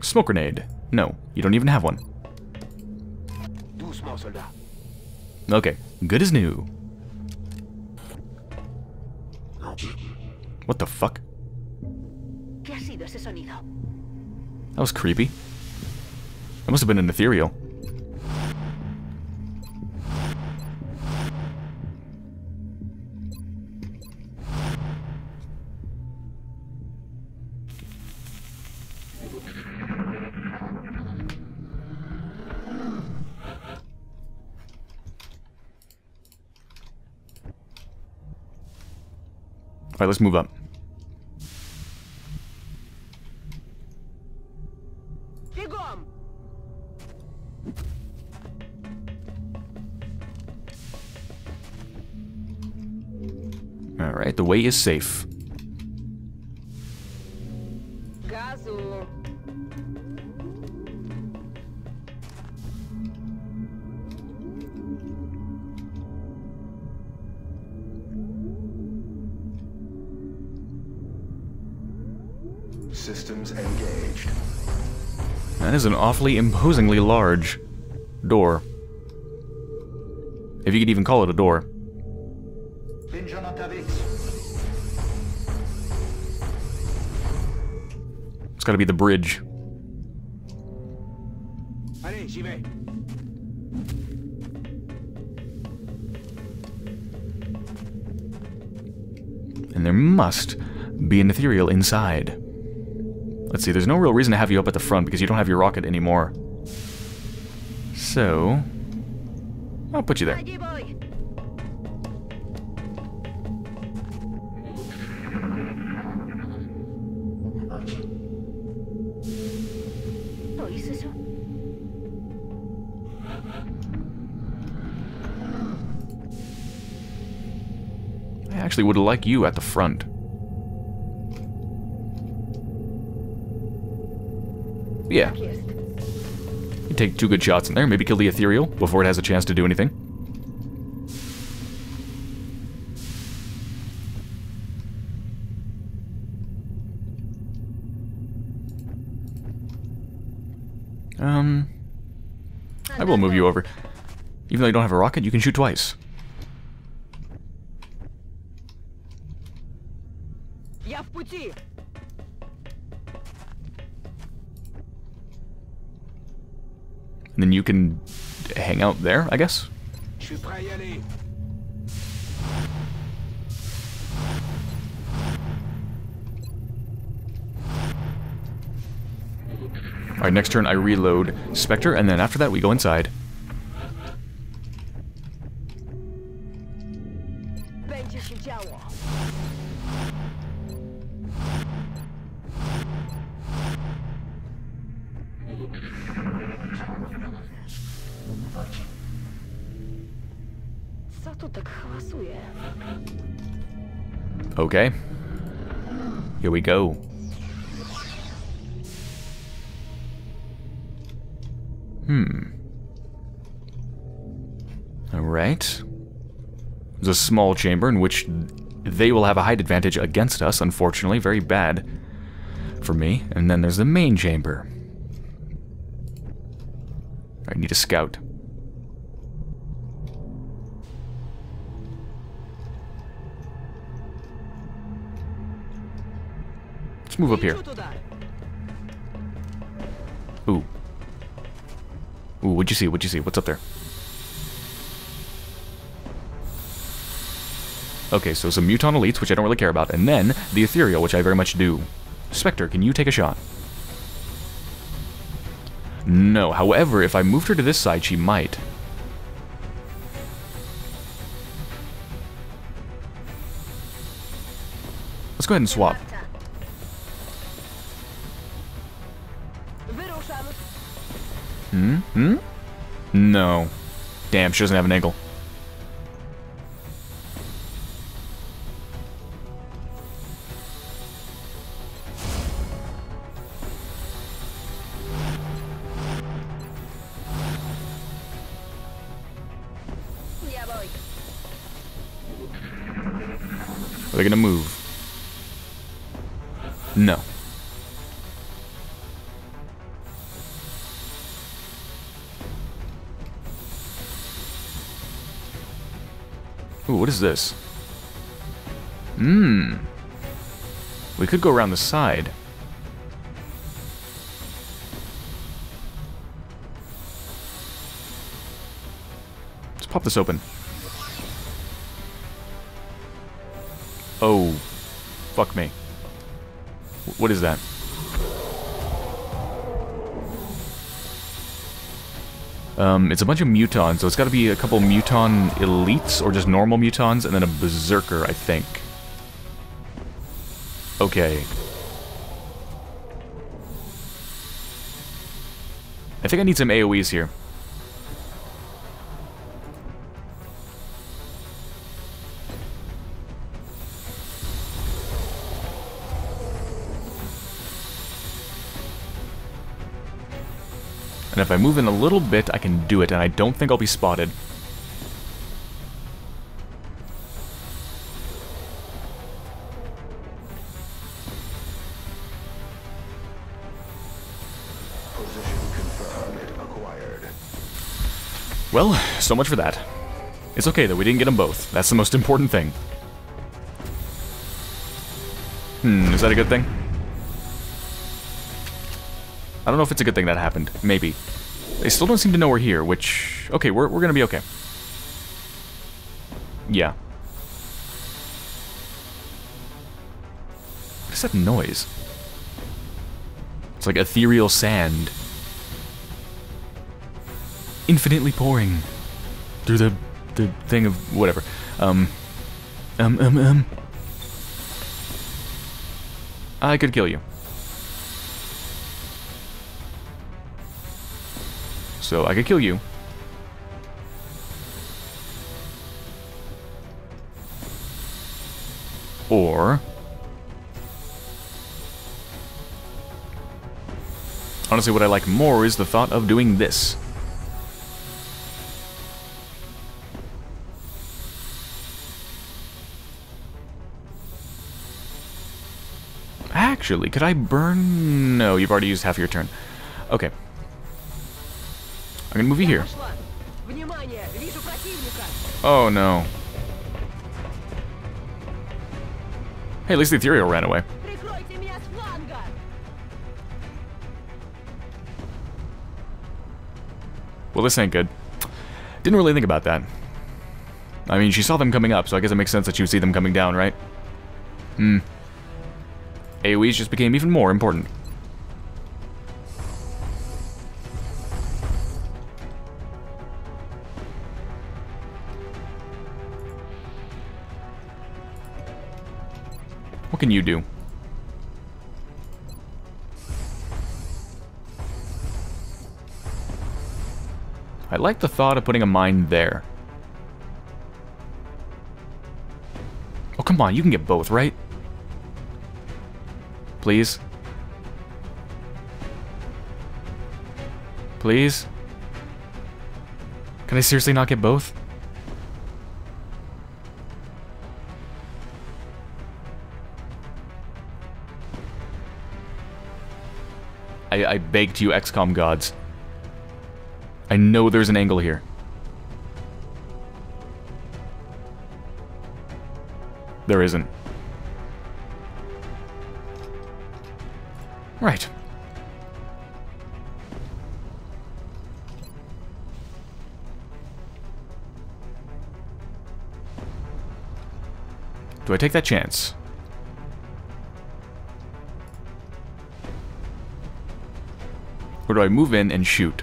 Smoke grenade. No, you don't even have one. Okay, good as new. What the fuck? ¿Qué ha sido ese sonido? That was creepy. That must have been an ethereal. Alright, let's move up. Alright, the way is safe. Is an awfully imposingly large door. If you could even call it a door. It's gotta be the bridge. And there must be an ethereal inside. Let's see, there's no real reason to have you up at the front because you don't have your rocket anymore. So... I'll put you there. I actually would like you at the front. Yeah, you take two good shots in there, maybe kill the ethereal before it has a chance to do anything. Um, I will move you over. Even though you don't have a rocket, you can shoot twice. you can hang out there, I guess. Alright, next turn I reload Spectre, and then after that we go inside. A small chamber in which they will have a height advantage against us, unfortunately. Very bad for me. And then there's the main chamber. I need a scout. Let's move up here. Ooh. Ooh, what'd you see? What'd you see? What's up there? Okay, so some Muton Elites, which I don't really care about, and then the Ethereal, which I very much do. Spectre, can you take a shot? No, however, if I moved her to this side, she might. Let's go ahead and swap. Hmm? Hmm? No. Damn, she doesn't have an angle. Is this? Hmm. We could go around the side. Let's pop this open. Oh. Fuck me. What is that? Um, it's a bunch of mutons, so it's got to be a couple muton elites, or just normal mutons, and then a berserker, I think. Okay. I think I need some AoEs here. If I move in a little bit, I can do it, and I don't think I'll be spotted. Position confirmed. Acquired. Well, so much for that. It's okay though, we didn't get them both. That's the most important thing. Hmm, is that a good thing? I don't know if it's a good thing that happened. Maybe. They still don't seem to know we're here, which... Okay, we're, we're gonna be okay. Yeah. What is that noise? It's like ethereal sand. Infinitely pouring through the the thing of whatever. Um, um, um, um. I could kill you. So I could kill you. Or Honestly, what I like more is the thought of doing this. Actually, could I burn? No, you've already used half your turn. Okay. I'm gonna move you here. Oh no. Hey, at least the ethereal ran away. Well, this ain't good. Didn't really think about that. I mean, she saw them coming up, so I guess it makes sense that she would see them coming down, right? Hmm. AoEs just became even more important. What can you do? I like the thought of putting a mine there. Oh, come on, you can get both, right? Please? Please? Can I seriously not get both? I, I beg to you, XCOM gods. I know there's an angle here. There isn't. Right. Do I take that chance? Or do I move in and shoot?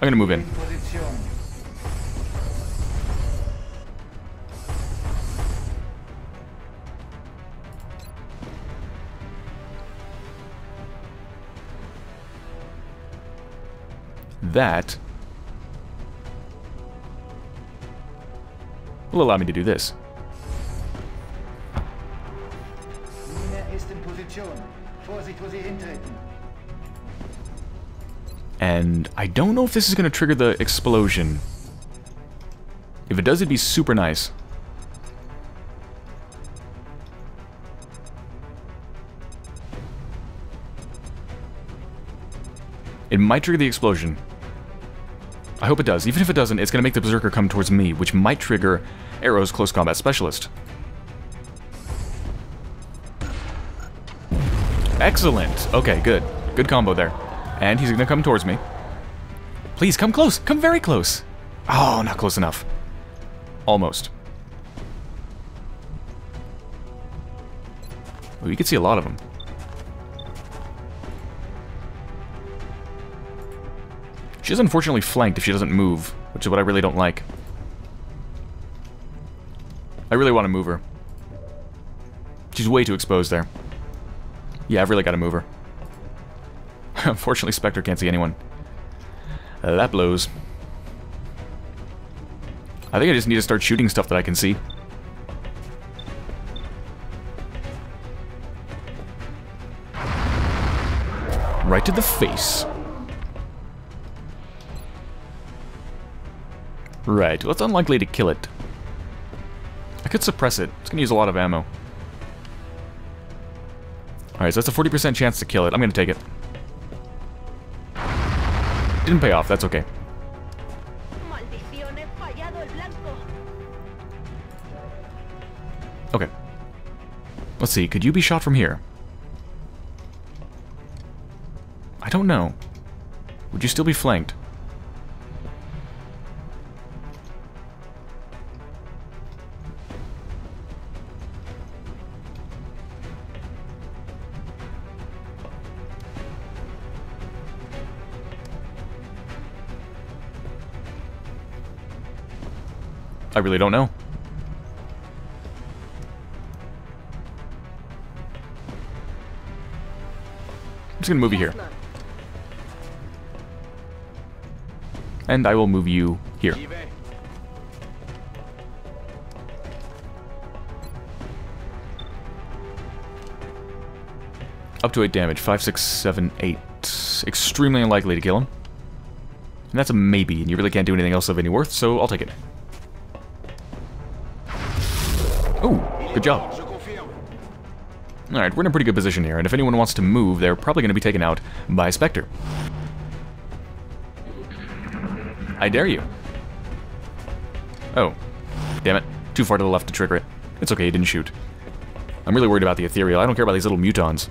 I'm gonna move in. That will allow me to do this. I don't know if this is going to trigger the explosion. If it does, it'd be super nice. It might trigger the explosion. I hope it does. Even if it doesn't, it's going to make the Berserker come towards me, which might trigger Arrow's Close Combat Specialist. Excellent. Okay, good. Good combo there. And he's gonna come towards me. Please, come close. Come very close. Oh, not close enough. Almost. Oh, you can see a lot of them. She's unfortunately flanked if she doesn't move, which is what I really don't like. I really want to move her. She's way too exposed there. Yeah, I've really got to move her. Unfortunately, Spectre can't see anyone. That blows. I think I just need to start shooting stuff that I can see. Right to the face. Right, well, it's unlikely to kill it. I could suppress it. It's gonna use a lot of ammo. Alright, so that's a 40% chance to kill it. I'm gonna take it. Didn't pay off, that's okay. Maldición, he fallado el blanco. Okay. Let's see, could you be shot from here? I don't know. Would you still be flanked? I really don't know. I'm just gonna move you here. And I will move you here. Up to 8 damage. 5, 6, 7, 8. Extremely unlikely to kill him. And that's a maybe, and you really can't do anything else of any worth, so I'll take it. Good job. Alright, we're in a pretty good position here, and if anyone wants to move, they're probably going to be taken out by Spectre. I dare you. Oh. Damn it. Too far to the left to trigger it. It's okay, he didn't shoot. I'm really worried about the ethereal. I don't care about these little mutons.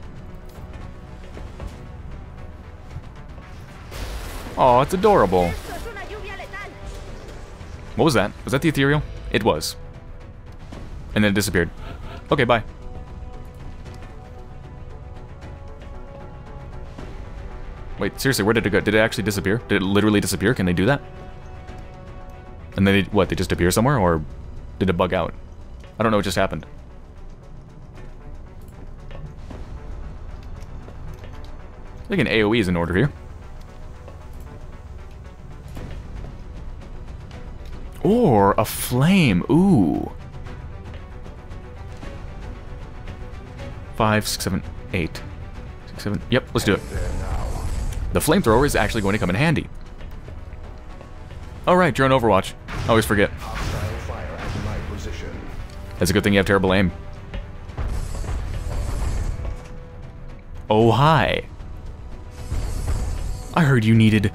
Oh, it's adorable. What was that? Was that the ethereal? It was. And then it disappeared. Okay, bye. Wait, seriously, where did it go? Did it actually disappear? Did it literally disappear? Can they do that? And then, what, they just appear somewhere, or did it bug out? I don't know what just happened. I think an AoE is in order here. Or a flame. Ooh. Five, six, seven, eight. Six, seven. Yep, let's do it. The flamethrower is actually going to come in handy. All right, you're on Overwatch. Always forget. That's a good thing you have terrible aim. Oh hi. I heard you needed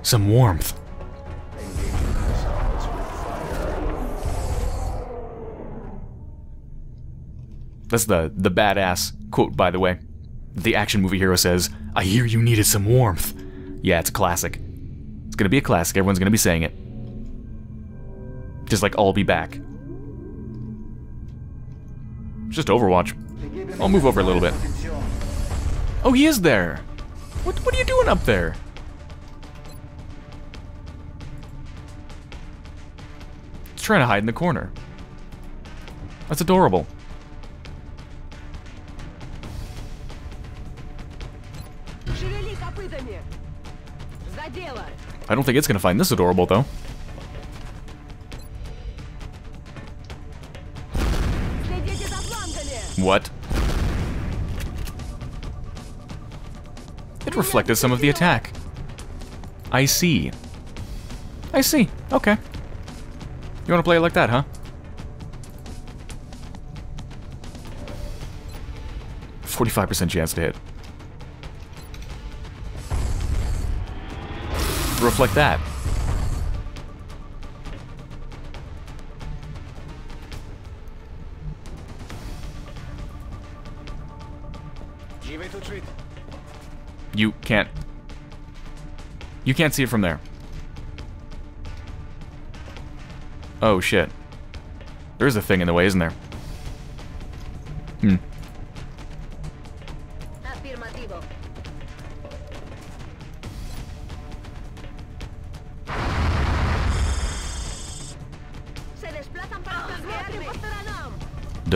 some warmth. That's the the badass quote, by the way. The action movie hero says, "I hear you needed some warmth." Yeah, it's a classic. It's gonna be a classic. Everyone's gonna be saying it. Just like I'll be back. It's Just Overwatch. I'll move over a little bit. Oh, he is there. What What are you doing up there? He's trying to hide in the corner. That's adorable. I don't think it's gonna find this adorable, though. What? It reflected some of the attack. I see. I see. Okay. You want to play it like that, huh? Forty-five percent chance to hit. Reflect that. You can't. You can't see it from there. Oh shit. There's a thing in the way, isn't there?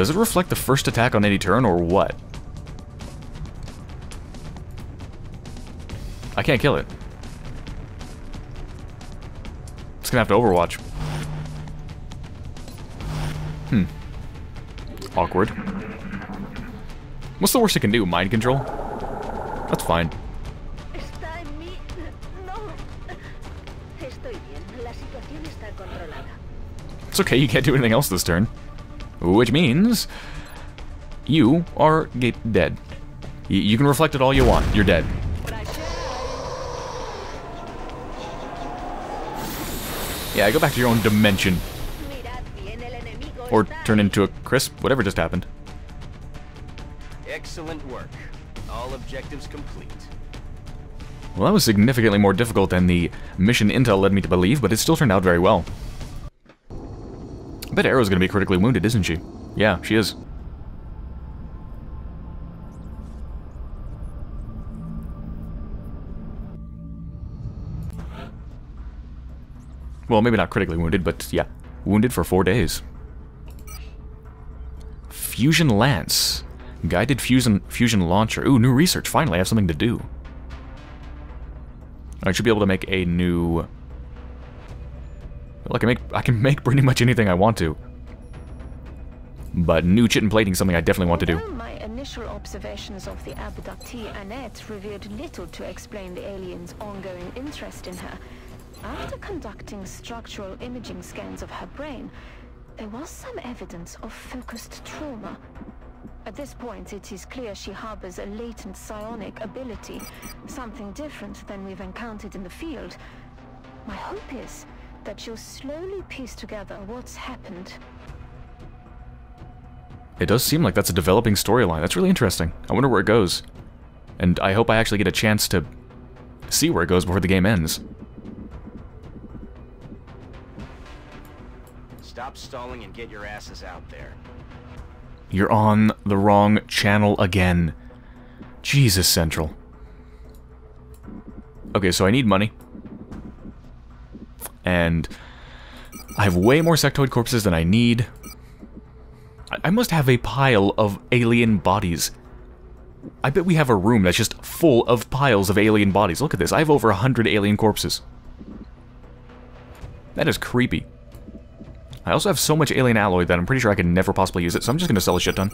Does it reflect the first attack on any turn or what? I can't kill it. It's gonna have to overwatch. Hmm. Awkward. What's the worst it can do? Mind control? That's fine. Está en mí. No. Estoy bien. La situación está controlada. It's okay, you can't do anything else this turn. Which means you are dead. Y- you can reflect it all you want. You're dead. Yeah, go back to your own dimension. Mirad bien, el enemigo Or turn into a crisp, whatever just happened. Excellent work. All objectives complete. Well, that was significantly more difficult than the mission intel led me to believe, but it still turned out very well. I bet Arrow's gonna be critically wounded, isn't she? Yeah, she is. Well, maybe not critically wounded, but yeah, wounded for four days. Fusion Lance. Guided fusion fusion launcher. Ooh, new research. Finally, I have something to do. I should be able to make a new. Well, I can make I can make pretty much anything I want to. But new chitin plating is something I definitely want to do. My initial observations of the abductee Annette revealed little to explain the alien's ongoing interest in her, after conducting structural imaging scans of her brain, there was some evidence of focused trauma. At this point, it is clear she harbors a latent psionic ability, something different than we've encountered in the field. My hope is that you'll slowly piece together what's happened It does seem like that's a developing storyline. That's really interesting. I wonder where it goes. And I hope I actually get a chance to see where it goes before the game ends. Stop stalling and get your asses out there. You're on the wrong channel again. Jesus Central. Okay, so I need money. And I have way more sectoid corpses than I need. I, must have a pile of alien bodies. I bet we have a room that's just full of piles of alien bodies. Look at this. I have over a hundred alien corpses. That is creepy. I also have so much alien alloy that I'm pretty sure I can never possibly use it, so I'm just going to sell a shit ton.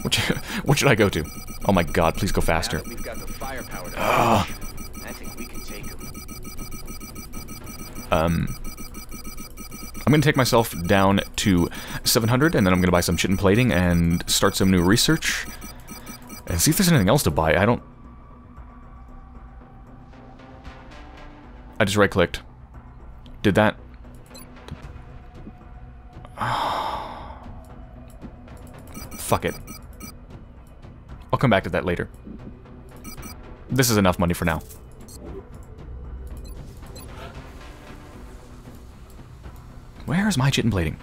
What, what should I go to? Oh my god, please go faster. Now Um, I'm going to take myself down to 700, and then I'm going to buy some chitin plating and start some new research. And see if there's anything else to buy. I don't... I just right-clicked. Did that... Fuck it. I'll come back to that later. This is enough money for now. Where is my chitin plating?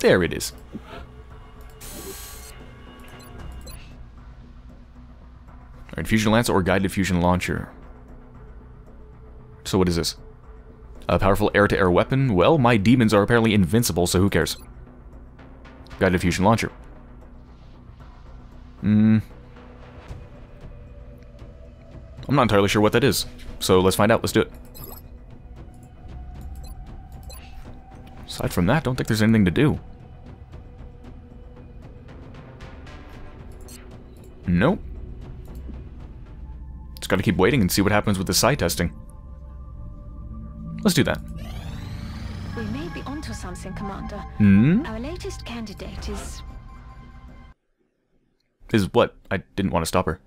There it is. Alright, Fusion Lance or Guided Fusion Launcher. So what is this? A powerful air-to-air weapon? Well, my demons are apparently invincible, so who cares? Guided Fusion Launcher. Hmm. I'm not entirely sure what that is. So let's find out. Let's do it. Aside from that, don't think there's anything to do. Nope. Just gotta keep waiting and see what happens with the site testing. Let's do that. We may be onto something, Commander. Hmm? Our latest candidate is Is what? I didn't want to stop her.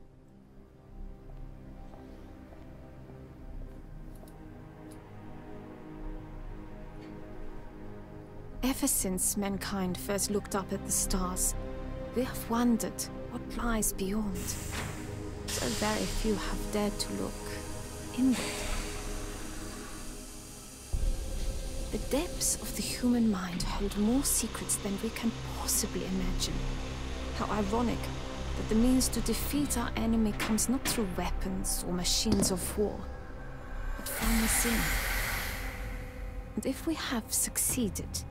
Ever since mankind first looked up at the stars, we have wondered what lies beyond. So very few have dared to look inward. The depths of the human mind hold more secrets than we can possibly imagine. How ironic that the means to defeat our enemy comes not through weapons or machines of war, but from within. And if we have succeeded,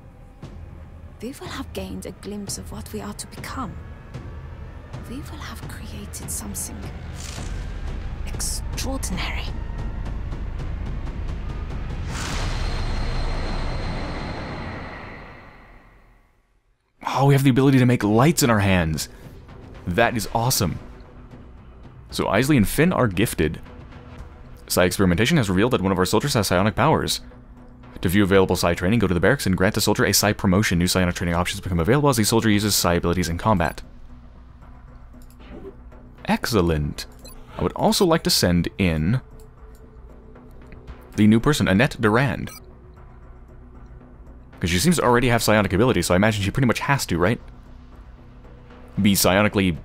we will have gained a glimpse of what we are to become. We will have created something extraordinary. Oh, we have the ability to make lights in our hands. That is awesome. So Isley and Finn are gifted. Psi experimentation has revealed that one of our soldiers has psionic powers. To view available Psi training, go to the barracks and grant the soldier a Psi promotion. New psionic training options become available as the soldier uses Psi abilities in combat. Excellent. I would also like to send in the new person, Annette Durand. Because she seems to already have psionic ability, so I imagine she pretty much has to, right? Be psionically...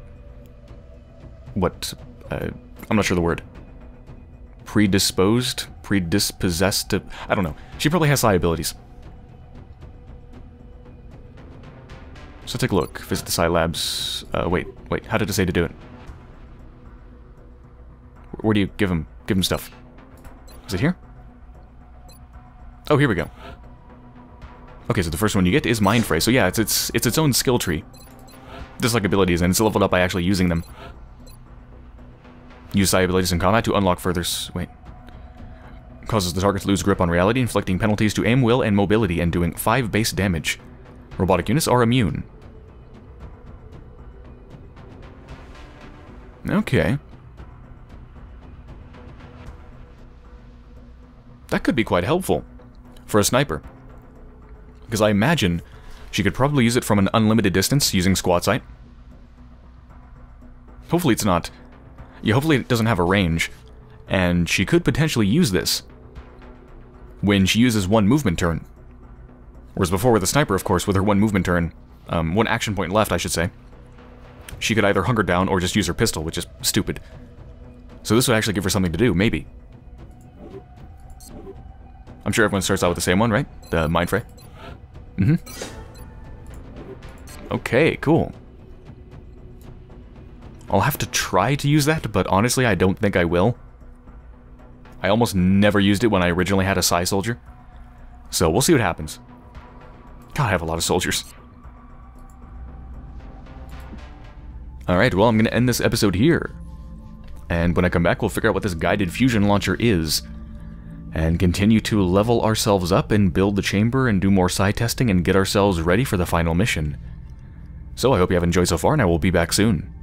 What? Uh, I'm not sure the word. Predisposed? Predispossessed to... I don't know. She probably has psi abilities. So take a look. Visit the Psi Labs. Uh, wait, wait. How did it say to do it? Where do you give him, give him stuff? Is it here? Oh, here we go. Okay, so the first one you get is Mind Fray. So yeah, it's its it's its own skill tree. Just like abilities, and it's leveled up by actually using them. Use psi abilities in combat to unlock further... wait. Causes the target to lose grip on reality, inflicting penalties to aim, will, and mobility, and doing 5 base damage. Robotic units are immune. Okay. That could be quite helpful for a sniper. Because I imagine she could probably use it from an unlimited distance using squad sight. Hopefully it's not... Yeah, hopefully it doesn't have a range. And she could potentially use this when she uses one movement turn. Whereas before with the sniper, of course, with her one movement turn, um, one action point left, I should say, she could either hunker down or just use her pistol, which is stupid. So this would actually give her something to do, maybe. I'm sure everyone starts out with the same one, right? The Mind Fray? Mm-hmm. Okay, cool. I'll have to try to use that, but honestly, I don't think I will. I almost never used it when I originally had a Psi Soldier. So we'll see what happens. God, I have a lot of soldiers. Alright, well, I'm going to end this episode here. And when I come back, we'll figure out what this guided fusion launcher is. And continue to level ourselves up and build the chamber and do more psi testing and get ourselves ready for the final mission. So I hope you have enjoyed so far, and I will be back soon.